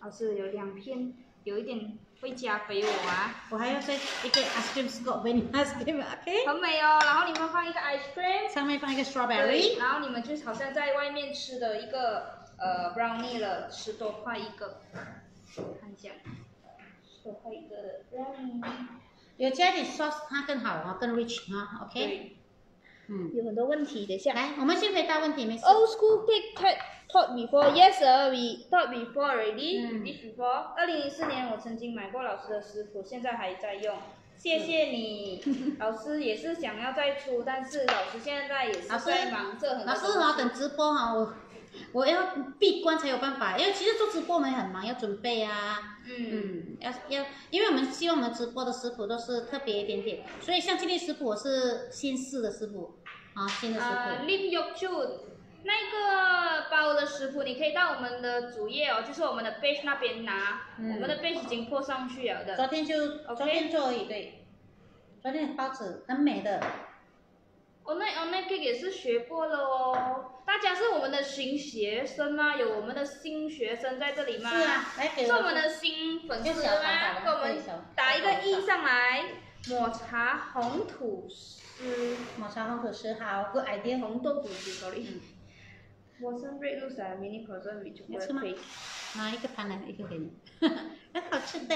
老师有两片，有一点会加肥我啊，我还要再一个 ice cream scoop vanilla ice cream，OK，、很美哦。然后你们放一个 ice cream，上面放一个，strawberry，然后你们就好像在外面吃的一个呃 brownie 了，十多块一个，看一下，十多块一个的 brownie。有加点 sauce，它更好啊，更 rich 啊，OK，嗯，有很多问题，等一下。来，我们先回答问题，没事。Old school cake taught before. Yes, sir. We taught before already. before. 二零一四年我曾经买过老师的食谱，现在还在用。谢谢你，老师也是想要再出，但是老师现在也是在忙着很多老师哈，东西等直播哈，我我要闭关才有办法，因为其实做直播我们也很忙，要准备啊，嗯，嗯，要要，因为我们希望我们直播的食谱都是特别一点点，所以像今天食谱我是新试的食谱啊，新的食啊谱，，Lim Yok Chu，那个包的食谱你可以到我们的主页哦，就是我们的 base 那边拿，嗯我们的 base 已经破上去了的。昨天就昨天做而已，对，昨天的包子很美的，哦，那哦那个也是学过了哦。大家是我们的新学生吗？有我们的新学生在这里吗？是啊，来给是我们的新粉丝吗？给我们打一个一上来，抹茶红吐司，抹茶红吐司好，good idea，红豆吐司，sorry 嗯。我生 red looks like a mini croissant with 要吃吗。拿一个盘来一个给你，很好吃的。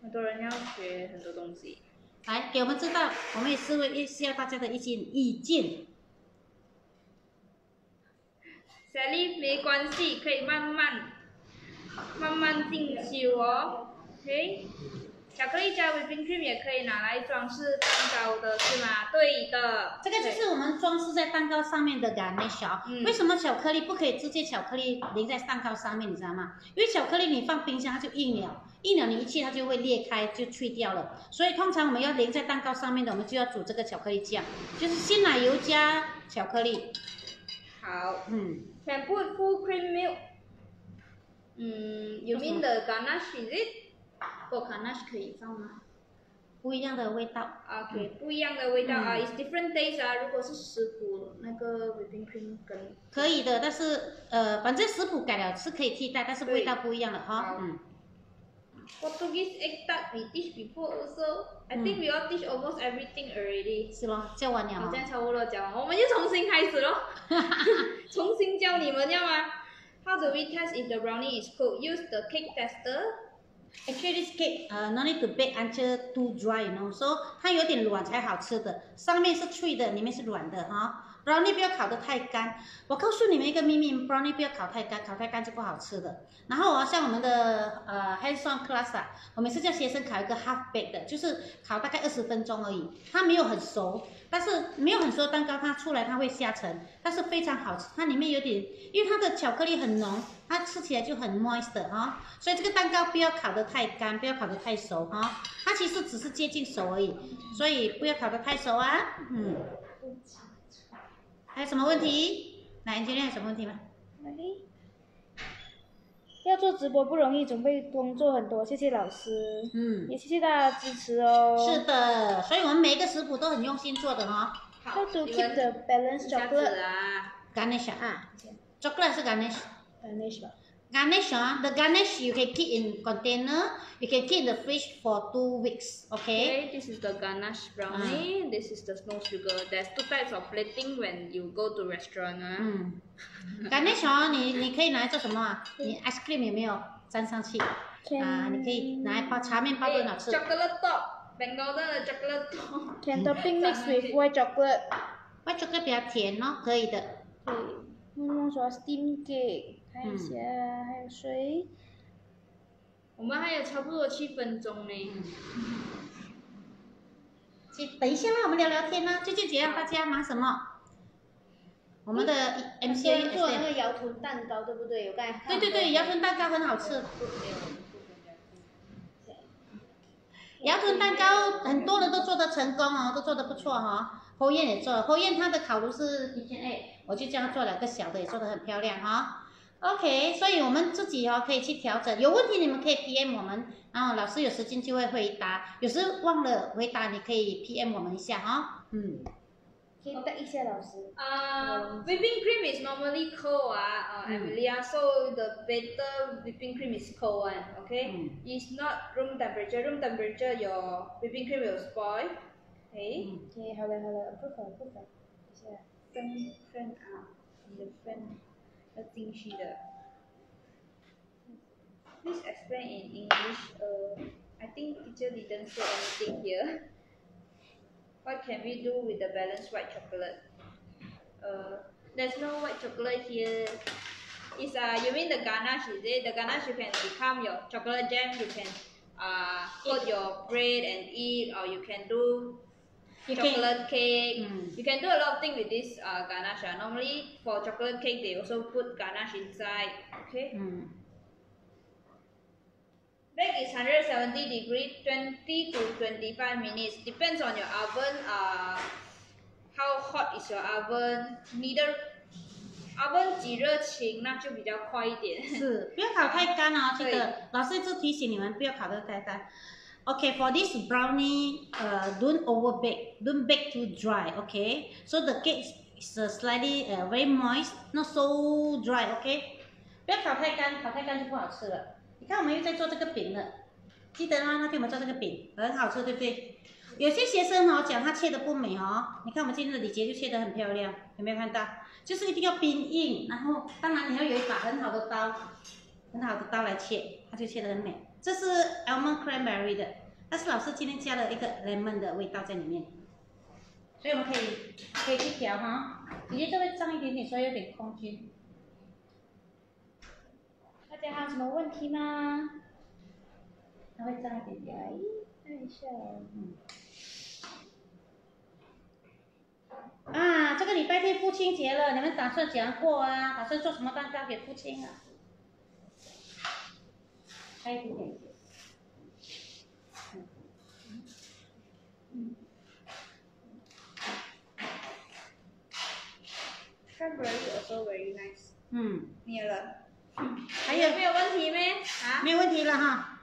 很多人要学很多东西。来，给我们知道，我们也是为也需要大家的一些意见。Sally 没关系，可以慢慢慢慢进修哦。OK，巧克力加 whipping cream 也可以拿来装饰蛋糕的是吗？对的，这个就是我们装饰在蛋糕上面的 garnish 哦。嗯为什么巧克力不可以直接巧克力淋在蛋糕上面？你知道吗？因为巧克力你放冰箱它就硬了，硬了你一切它就会裂开，就脆掉了。所以通常我们要淋在蛋糕上面的，我们就要煮这个巧克力酱，就是鲜奶油加巧克力。好嗯，，Can put full cream milk。嗯，you mean the ganache is it？哦，ganache 可以放吗不一样的味道。？OK，不一样的味道啊嗯，is different taste 啊。如果是食谱那个 whipping cream 跟可以的，但是呃，反正食谱改了是可以替代，但是味道不一样了哈。嗯，Portuguese egg tart we teach before also. I 嗯 think we all teach almost everything already. 是咯，教完了哈好像。差不多讲完，我们就重新开始咯，重新教你们要吗？How do we test if the brownie is cooked? Use the cake tester. Actually, this cake 呃、no need to bake until too dry, you know. So 它有点软才好吃的，上面是脆的，里面是软的哈。Brownie 不要烤得太干。我告诉你们一个秘密，brownie 不要烤太干，烤太干就不好吃的。然后啊，像我们的呃 hands-on class 啊，我每次叫学生烤一个 half bake 的，就是烤大概二十分钟而已，它没有很熟，但是没有很熟蛋糕它出来它会下沉，但是非常好吃，它里面有点，因为它的巧克力很浓，它吃起来就很 moist 的哈，所以这个蛋糕不要烤得太干，不要烤得太熟哈，它其实只是接近熟而已，所以不要烤得太熟啊，嗯。还有什么问题？来，今天还有什么问题吗？要做直播不容易，准备工作很多，谢谢老师，嗯，也谢谢大家支持哦。是的，所以我们每一个食谱都很用心做的哦。How to keep the chocolate 啊，garnish 啊，chocolate 是 garnish。garnish 吧？Garnish 啊，the garnish you can keep in container, you can keep in the fridge for two weeks, okay? Okay, this is the ganache brownie. This is the snow sugar. There's two types of plating when you go to restaurant 啊。嗯，garnish 啊，你你可以拿来做什么啊？你 ice cream 有没有沾上去？啊，你可以拿来包茶面包都很好吃。 chocolate top, Bengal 的 chocolate top。 Can topping mix with white chocolate？ white chocolate 比较甜哦，可以的。可以。梦梦说 steam cake， 看一下，还有谁？我们还有差不多七分钟呢。去等一下啦，我们聊聊天啦。最近怎样？大家忙什么？我们的 M C A 做那个摇臀蛋糕，对不对？有刚才对对对，摇臀蛋糕很好吃。摇臀蛋糕很多人都做得成功哦，都做得不错哈、侯燕也做了，侯燕她的烤炉是一千二，我就这样做两个小的，也做得很漂亮哈、OK，所以我们自己哦可以去调整，有问题你们可以 PM 我们，然后老师有时间就会回答，有时忘了回答你可以 PM 我们一下哈、嗯，可以带一下老师。Uh, whipping cream is normally cold, ah, uh, Mm. Emilia. So the better whipping cream is cold one, okay? Mm. It's not room temperature. Room temperature, your whipping cream will spoil. Okay. 嗯 OK，好了好了，approve 了 approve 了，等一下。Fan fan out. 你的 fan 要进去的。Please explain in English. Uh, I think teacher didn't say anything here. What can we do with the balanced white chocolate? Uh, there's no white chocolate here. is uh, you mean the ganache, is it? The ganache you can become your chocolate jam. You can uh, coat your bread and eat, or you can do You can- chocolate cake. Mm. You can do a lot of things with this uh, ganache. ah. Normally for chocolate cake, they also put ganache inside. Okay. 嗯， Bake is 170 degree, 20 to 25 minutes. Depends on your oven. Uh, how hot is your oven? 你的 oven 几热情，那就比较快一点。是，不要烤太干哦，记对得老师一直提醒你们不要烤得太干。 Okay, for this brownie, uh, don't over bake, don't bake too dry. Okay, so the cake is slightly uh, very moist, not so dry. Okay，不要烤太干，烤太干就不好吃了。你看我们又在做这个饼了，记得吗？那天我们做这个饼很好吃，对不对？有些学生哦讲他切的不美哦，你看我们今天的礼节就切得很漂亮，有没有看到？就是一定要冰硬，然后当然你要有一把很好的刀，很好的刀来切，它就切得很美。这是 almond cranberry 的，但是老师今天加了一个 lemon 的味道在里面，所以我们可以可以去调哈，姐姐这会脏一点点，所以有点空军。大家还有什么问题吗？它会脏一点点。来看一下，嗯啊，这个礼拜天父亲节了，你们打算怎样过啊？打算做什么蛋糕给父亲啊？开一点点。 Cranberry also very nice。嗯，灭了。还有没有问题没？啊？没有问题了哈。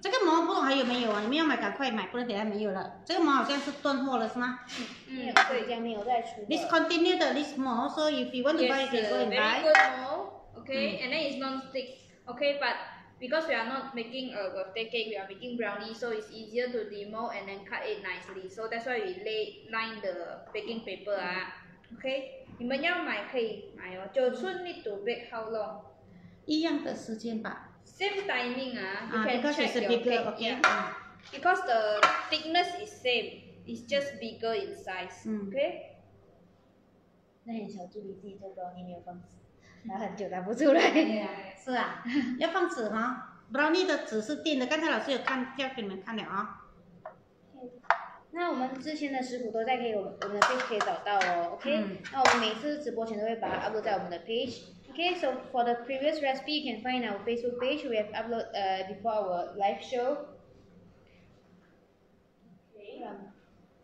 这个膜不懂还有没有啊？你们要买赶快买，不然等下没有了。这个膜好像是断货了是吗嗯没有，即将没有再出了。 ？Discontinue the this more, so if you want to buy, you Yes, can go uh, and very buy. good mold. Okay, and then it's non-stick. Okay, but because we are not making a birthday cake, we are making brownie, so it's easier to demold and then cut it nicely. So that's why we lay line the baking paper 啊。OK，你们要买可以买哦。九寸 need to bake how long? 一样的时间吧。 Same timing 啊。You 啊 can ，because check it's a your bigger, cake. okay. Yeah. 嗯 Because the thickness is same. It's just bigger in size. 嗯 OK. 那很小助理自己做 brownie 没有放纸， 拿很久拿不出来。是啊，要放纸哈。brownie 的纸是定的，刚才老师有看，要给你们看了啊。那我们之前的食谱都在可以我们我们的 page 可以找到哦，OK？、嗯那我们每次直播前都会把它 upload 在我们的 page。Okay, so for the previous recipe, you can find our Facebook page. We have upload uh, before our live show. Um,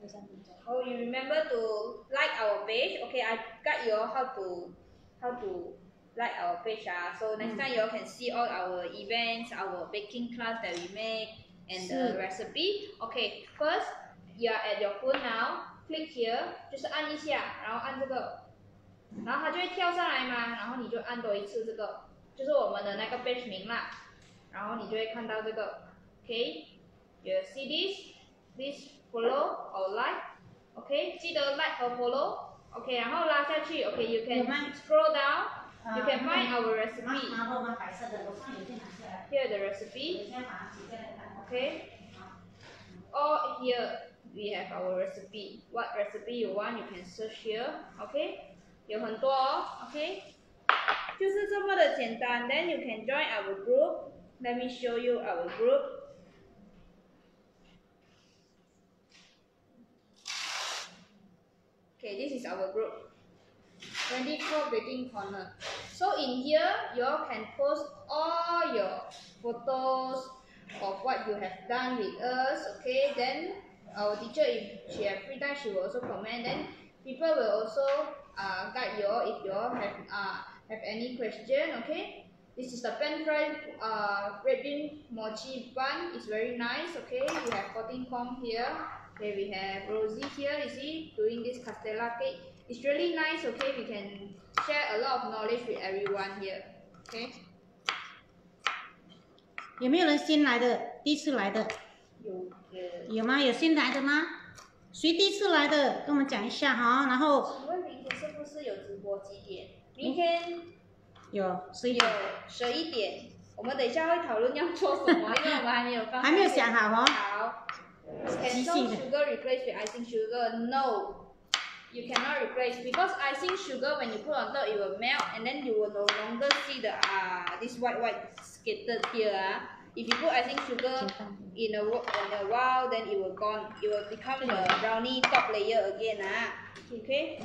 有三分钟 Oh, you remember to like our page? Okay, I guide you how to how to like our page. Ah, so next Mm. time you all can see all our events, our baking class that we make, and the是 recipe. Okay, first you are at your phone now. Click here，就是按一下，然后按这个，然后它就会跳上来嘛，然后你就按多一次这个，就是我们的那个 page 名啦，然后你就会看到这个，OK，you see this, this follow or like。OK，记得 like 和 follow，OK，、然后拉下去，OK，you、有吗 can scroll down，you can 啊 find our 麻 recipe，麻豆吗？白色的，我上有件拿下来。 here the recipe，OK，、等一下把它挤下来看。 all here we have our recipe. What recipe you want, you can search here. OK，有很多哦，OK，就是这么的简单。Then you can join our group. Let me show you our group. Okay, this is our group. 24 baking corner. So in here, you all can post all your photos of what you have done with us. Okay, then our teacher, if she have free time, she will also comment. Then people will also uh, guide you all if you all have uh, have any question. Okay. This is the pan fried uh, red bean mochi bun. It's very nice. Okay, we have 14 kong here. Okay, we have Rosie here. You see, doing this castella cake. It's really nice. Okay, we can share a lot of knowledge with everyone here. Okay. 有没有人新来的？第一次来的有的有吗？有新来的吗？谁第一次来的？跟我们讲一下哈。然后请问明天是不是有直播几点？明天有十一有点，十一点。我们等一下会讨论要做什么，因为我们还没有放。还没有想好哦。好。Can 即 no 兴的 sugar replace with icing sugar? No. you cannot replace because icing sugar when you put on top it will melt and then you will no longer see the ah this white white scattered here ah. If you put icing sugar in a wh- in a while then it will gone it will become the brownie top layer again ah. Okay.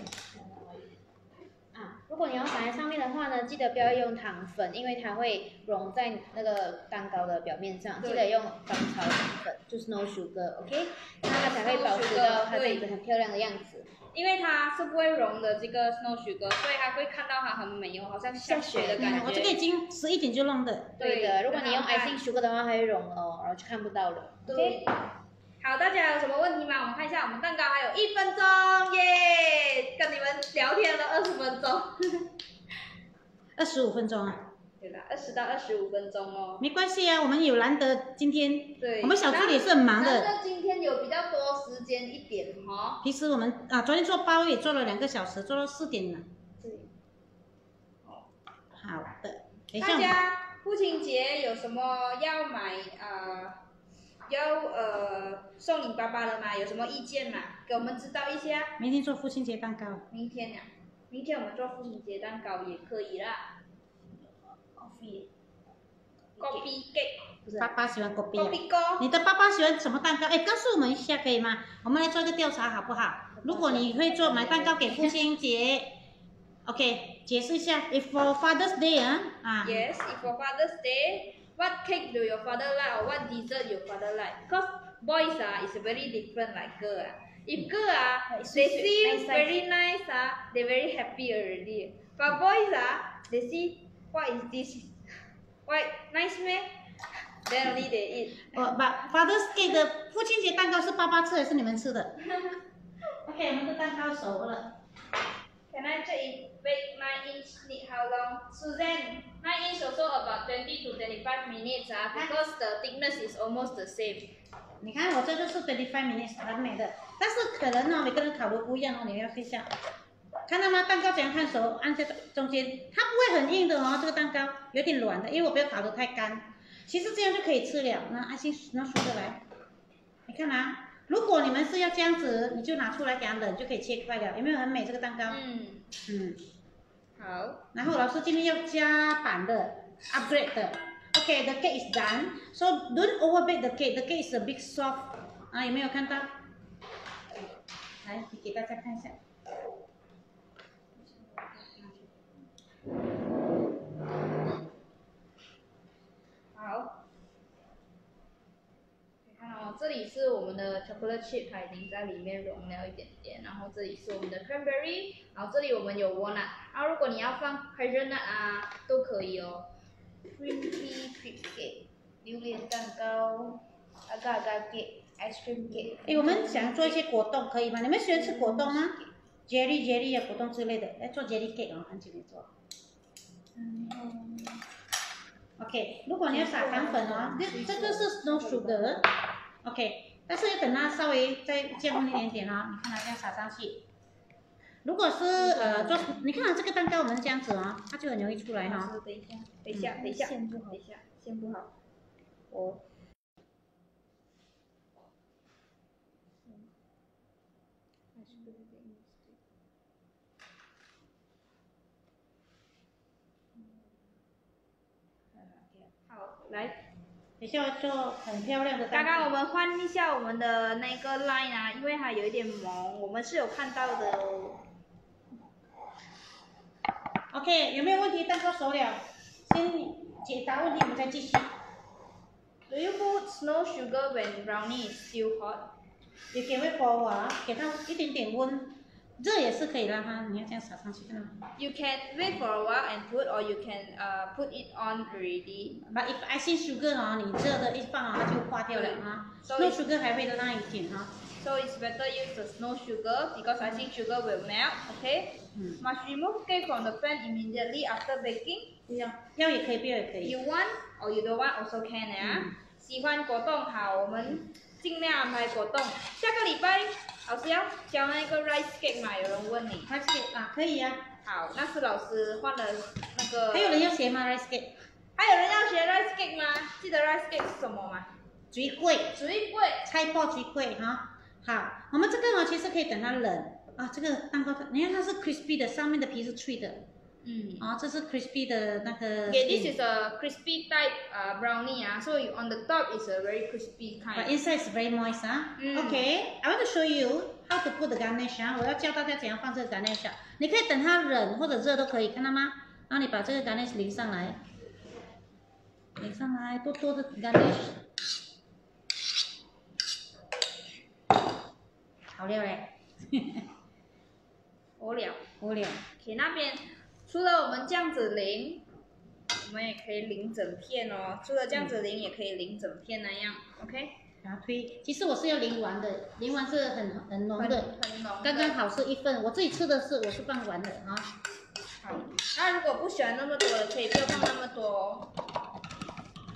啊，如果你要撒在上面的话呢，记得不要用糖粉，因为它会溶在那个蛋糕的表面上。对记得用防潮糖粉，就是 no sugar，OK，、那它才会保持到它的一个很漂亮的样子。 因为它是不会溶的这个 snow sugar，所以它会看到它很美哦，好像下雪的感觉。嗯我这个已经十一点就弄的。对的，如果你用 icing sugar 的话，它会融哦，然后就看不到了。对。好，大家有什么问题吗？我们看一下，我们蛋糕还有一分钟，耶！跟你们聊天了二十分钟。二十五分钟啊，对啦，二十到二十五分钟哦。没关系啊，我们有难得今天，对，我们小助理是很忙的。那今天有比较多时间一点哈、平时我们啊，昨天做包也做了两个小时，做到四点了。对。好的，大家父亲节有什么要买呃要呃送你爸爸的吗？有什么意见吗？给我们知道一下。明天做父亲节蛋糕。明天呀、明天我们做父亲节蛋糕也可以啦。Coffee。Coffee cake。不是爸爸喜欢果比啊。Coffee 糕。你的爸爸喜欢什么蛋糕？哎，告诉我们一下可以吗？我们来做一个调查好不好？如果你会做买蛋糕给父亲节，OK，解释一下。If for Father's Day 啊啊 Yes, if for Father's Day, what cake do your father like or what dessert your father like? Because boys ah is very different like girl ah. If girl ah, they see nice, very nice ah, they very happy already. But boys ah, they see what is this? Why nice man? Then only they eat. 哦，把 Father's Day 的父亲节蛋糕是爸爸吃还是你们吃的？OK，我们的蛋糕熟了。Can I check if bake 9 inch need how long? Suzanne, 9 inch also about twenty to twenty-five minutes ah, because the thickness is almost the same. 你看我这个是 twenty five minutes 很美的，但是可能哦，每个人烤的不一样哦，你要看一下。看到吗？蛋糕怎样看熟？按在中间，它不会很硬的哦，这个蛋糕有点软的，因为我不要烤得太干。其实这样就可以吃了。那安心拿出的来，你看啊，如果你们是要这样子，你就拿出来给它冷，就可以切块了。有没有很美这个蛋糕？嗯，嗯。好。然后老师今天要加版的，upgrade 的。Okay, the cake is done. So don't overbake the cake. The cake is a big soft. 啊，有没有看到？来，你给大家看一下。好，这里是我们的 chocolate chip，它已经在里面融了一点点，然后这里是我们的 cranberry，然后这里我们有 walnut，然后如果你要放 hazelnut 啊，都可以哦。cream tea cream cake，榴莲蛋糕，agar agar cake，ice cream cake。哎，我们想做一些果冻，可以吗？你们喜欢吃果冻吗？jelly jelly 啊，果冻之类的，来做 jelly cake 哦，很久没做。嗯 OK，如果你要撒糖粉哦，这这个是 no sugar。OK，但是要等它稍微再降温一点点哦，你看它这样撒上去。如果是呃做，你看啊这个蛋糕我们这样子哦，它就很容易出来哈、等一下，等一下，等一下，线不好。等一下，线不好。我。好，来，等一下要做很漂亮的。刚刚我们换一下我们的那个 line 啊，因为它有一点蒙，我们是有看到的哦。OK，有没有问题？蛋糕熟了，先解答问题，我们再继续。Do you put snow sugar when brownie is still hot? 也给微波啊，给它一点点温，热也是可以的哈。你要这样撒上去，看到吗 You can wait for a while and put, or you can uh, put it on already.？But if I see sugar 哦，你热的一放啊，它就化掉了啊。所 Snow sugar 还会烂一点哈。So it's better use the snow sugar because I think sugar will melt. Okay. 嗯，Must remove cake from the pan immediately after baking. 不要，要也可以，不要也可以。You want or you don't want also can 啊。嗯喜欢果冻好，我们尽量安排果冻。下个礼拜老师要教那个 rice cake 嘛？有人问你。rice cake 啊，可以呀、好，那是老师换了那个。还有人要学吗？rice cake 还有人要学 rice cake 吗？记得 rice cake 是什么吗？最贵，最贵。菜包最贵哈。好，我们这个呢，其实可以等它冷啊。这个蛋糕，你看它是 crispy 的，上面的皮是脆的嗯。啊，这是 crispy 的那个。Okay, this is a crispy type uh, brownie. Ah, so you, on the top is a very crispy kind but inside is very moist 啊 okay i want to show you how to put the garnish 啊。我要教大家怎样放这个 garnish 啊。你可以等它冷或者热都可以，看到吗？然后你把这个 garnish 淋上来，淋上来，多多的 garnish。好料嘞，好了。好料。OK，那边除了我们这样子淋，我们也可以淋整片哦。除了这样子淋，也可以淋整片那样。OK，然后推，其实我是要淋完的，淋完是很很浓的，很。刚刚好是一份。我自己吃的是我是放完的啊。好。那如果不喜欢那么多的，可以不要放那么多哦。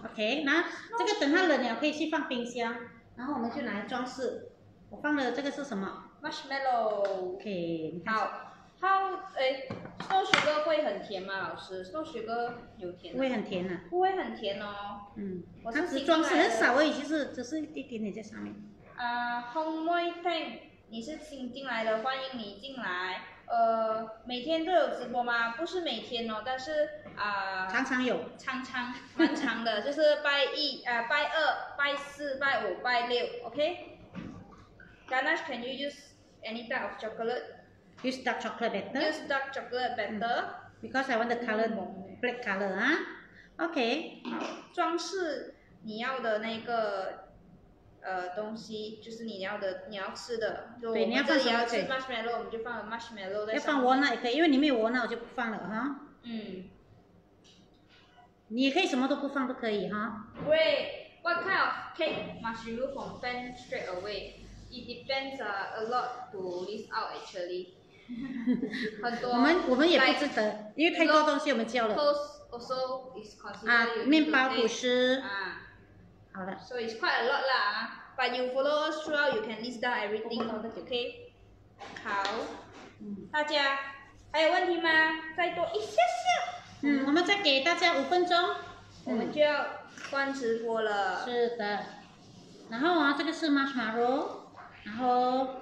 OK，那这个等它冷了可以去放冰箱，然后我们就拿来装饰。我放的这个是什么 Marshmallow。？OK，好，它诶，snow sugar 会很甜吗？老师，snow sugar 有甜不？会很甜啊。不会很甜哦。嗯，我是它只新装饰很少而已，其实只是一点点在上面。啊 h o m e Tank，你是新进来的，欢迎你进来。呃，每天都有直播吗？不是每天哦，但是啊，常常有。常常蛮长的，就是拜一啊、拜二、拜四、拜五、拜六，OK。Ganache, can you use any type of chocolate? Use dark chocolate better Use dark chocolate better. because I want the color black color 啊。OK，好，装饰你要的那个呃东西，就是你要的你要吃的。就我们对你要放这里要吃 marshmallow，我们就放 marshmallow 在要上面。放 walnut 也可以，因为里面有 walnut 我就不放了哈。嗯你也可以什么都不放都可以哈。，Wait, what kind of cake must you remove from pan straight away? It depends uh, a lot to list out actually. 很多。我们我们也不知得，因为太多东西我们教了啊面包、吐司，啊。好了。So it's quite a lot lah. But you follow us throughout, you can list down everything. Okay. 好，大家还有问题吗？再多一下下，嗯，我们再给大家五分钟。我们就要关直播了。是的，然后啊，这个是 marshmallow，然后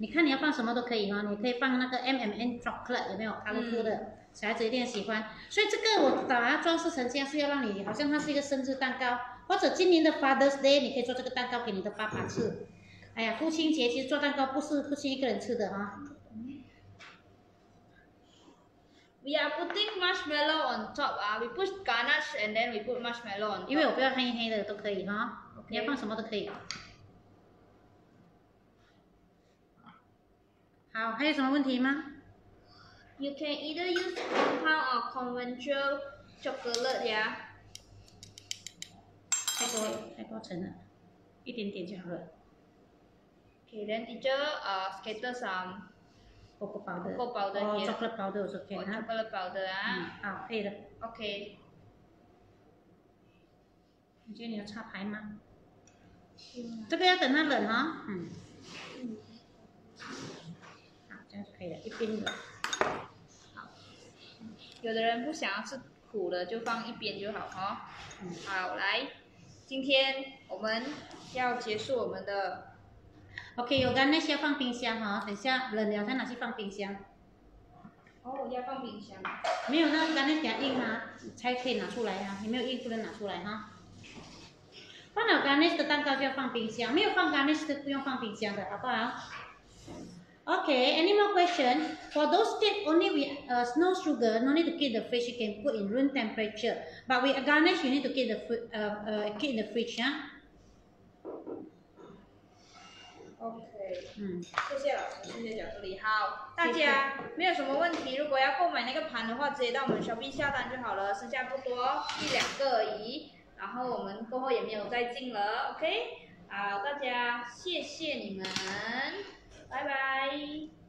你看你要放什么都可以哈、你可以放那个 M M N chocolate 有没有 colorful 的，小孩子一定很喜欢。所以这个我把它装饰成这样，是要让你好像它是一个生日蛋糕，或者今年的 Father's Day 你可以做这个蛋糕给你的爸爸吃。哎呀，父亲节其实做蛋糕不是父亲一个人吃的哈、We are putting marshmallow on top 啊，we put ganache and then we put marshmallow on top。因为我不要黑黑的都可以哈、你要放什么都可以。好，还有什么问题吗？You can either use compound or conventional chocolate 呀。太多太多层了，一点点就好了。Okay, then teacher uh scatter some cocoa powder。chocolate powder 嗯啊。，好，可以了。Okay. 你觉得你要插牌吗？这个要等它冷哈。嗯。好，这样就可以了，一边冷。有的人不想要吃苦的，就放一边就好哈。嗯好，来，今天我们要结束我们的 OK，有干那些放冰箱哈，等下冷了再拿去放冰箱。哦，要放冰箱。没有那干那给它硬啊，才可以拿出来啊。你没有硬不能拿出来哈。放了 garnish 的蛋糕就要放冰箱，没有放 garnish 的不用放冰箱的，好不好？Okay, any more question? For those that only with uh, snow sugar, no need to keep the fridge. You can put in room temperature. But with a garnish, you need to keep the uh, uh, keep in the fridge, 啊。OK，嗯，谢谢老师，谢谢小助理。好，大家没有什么问题，如果要购买那个盘的话，直接到我们小 B 下单就好了，剩下不多，一两个而已。然后我们过后也没有再进了，OK？好，大家谢谢你们，拜拜。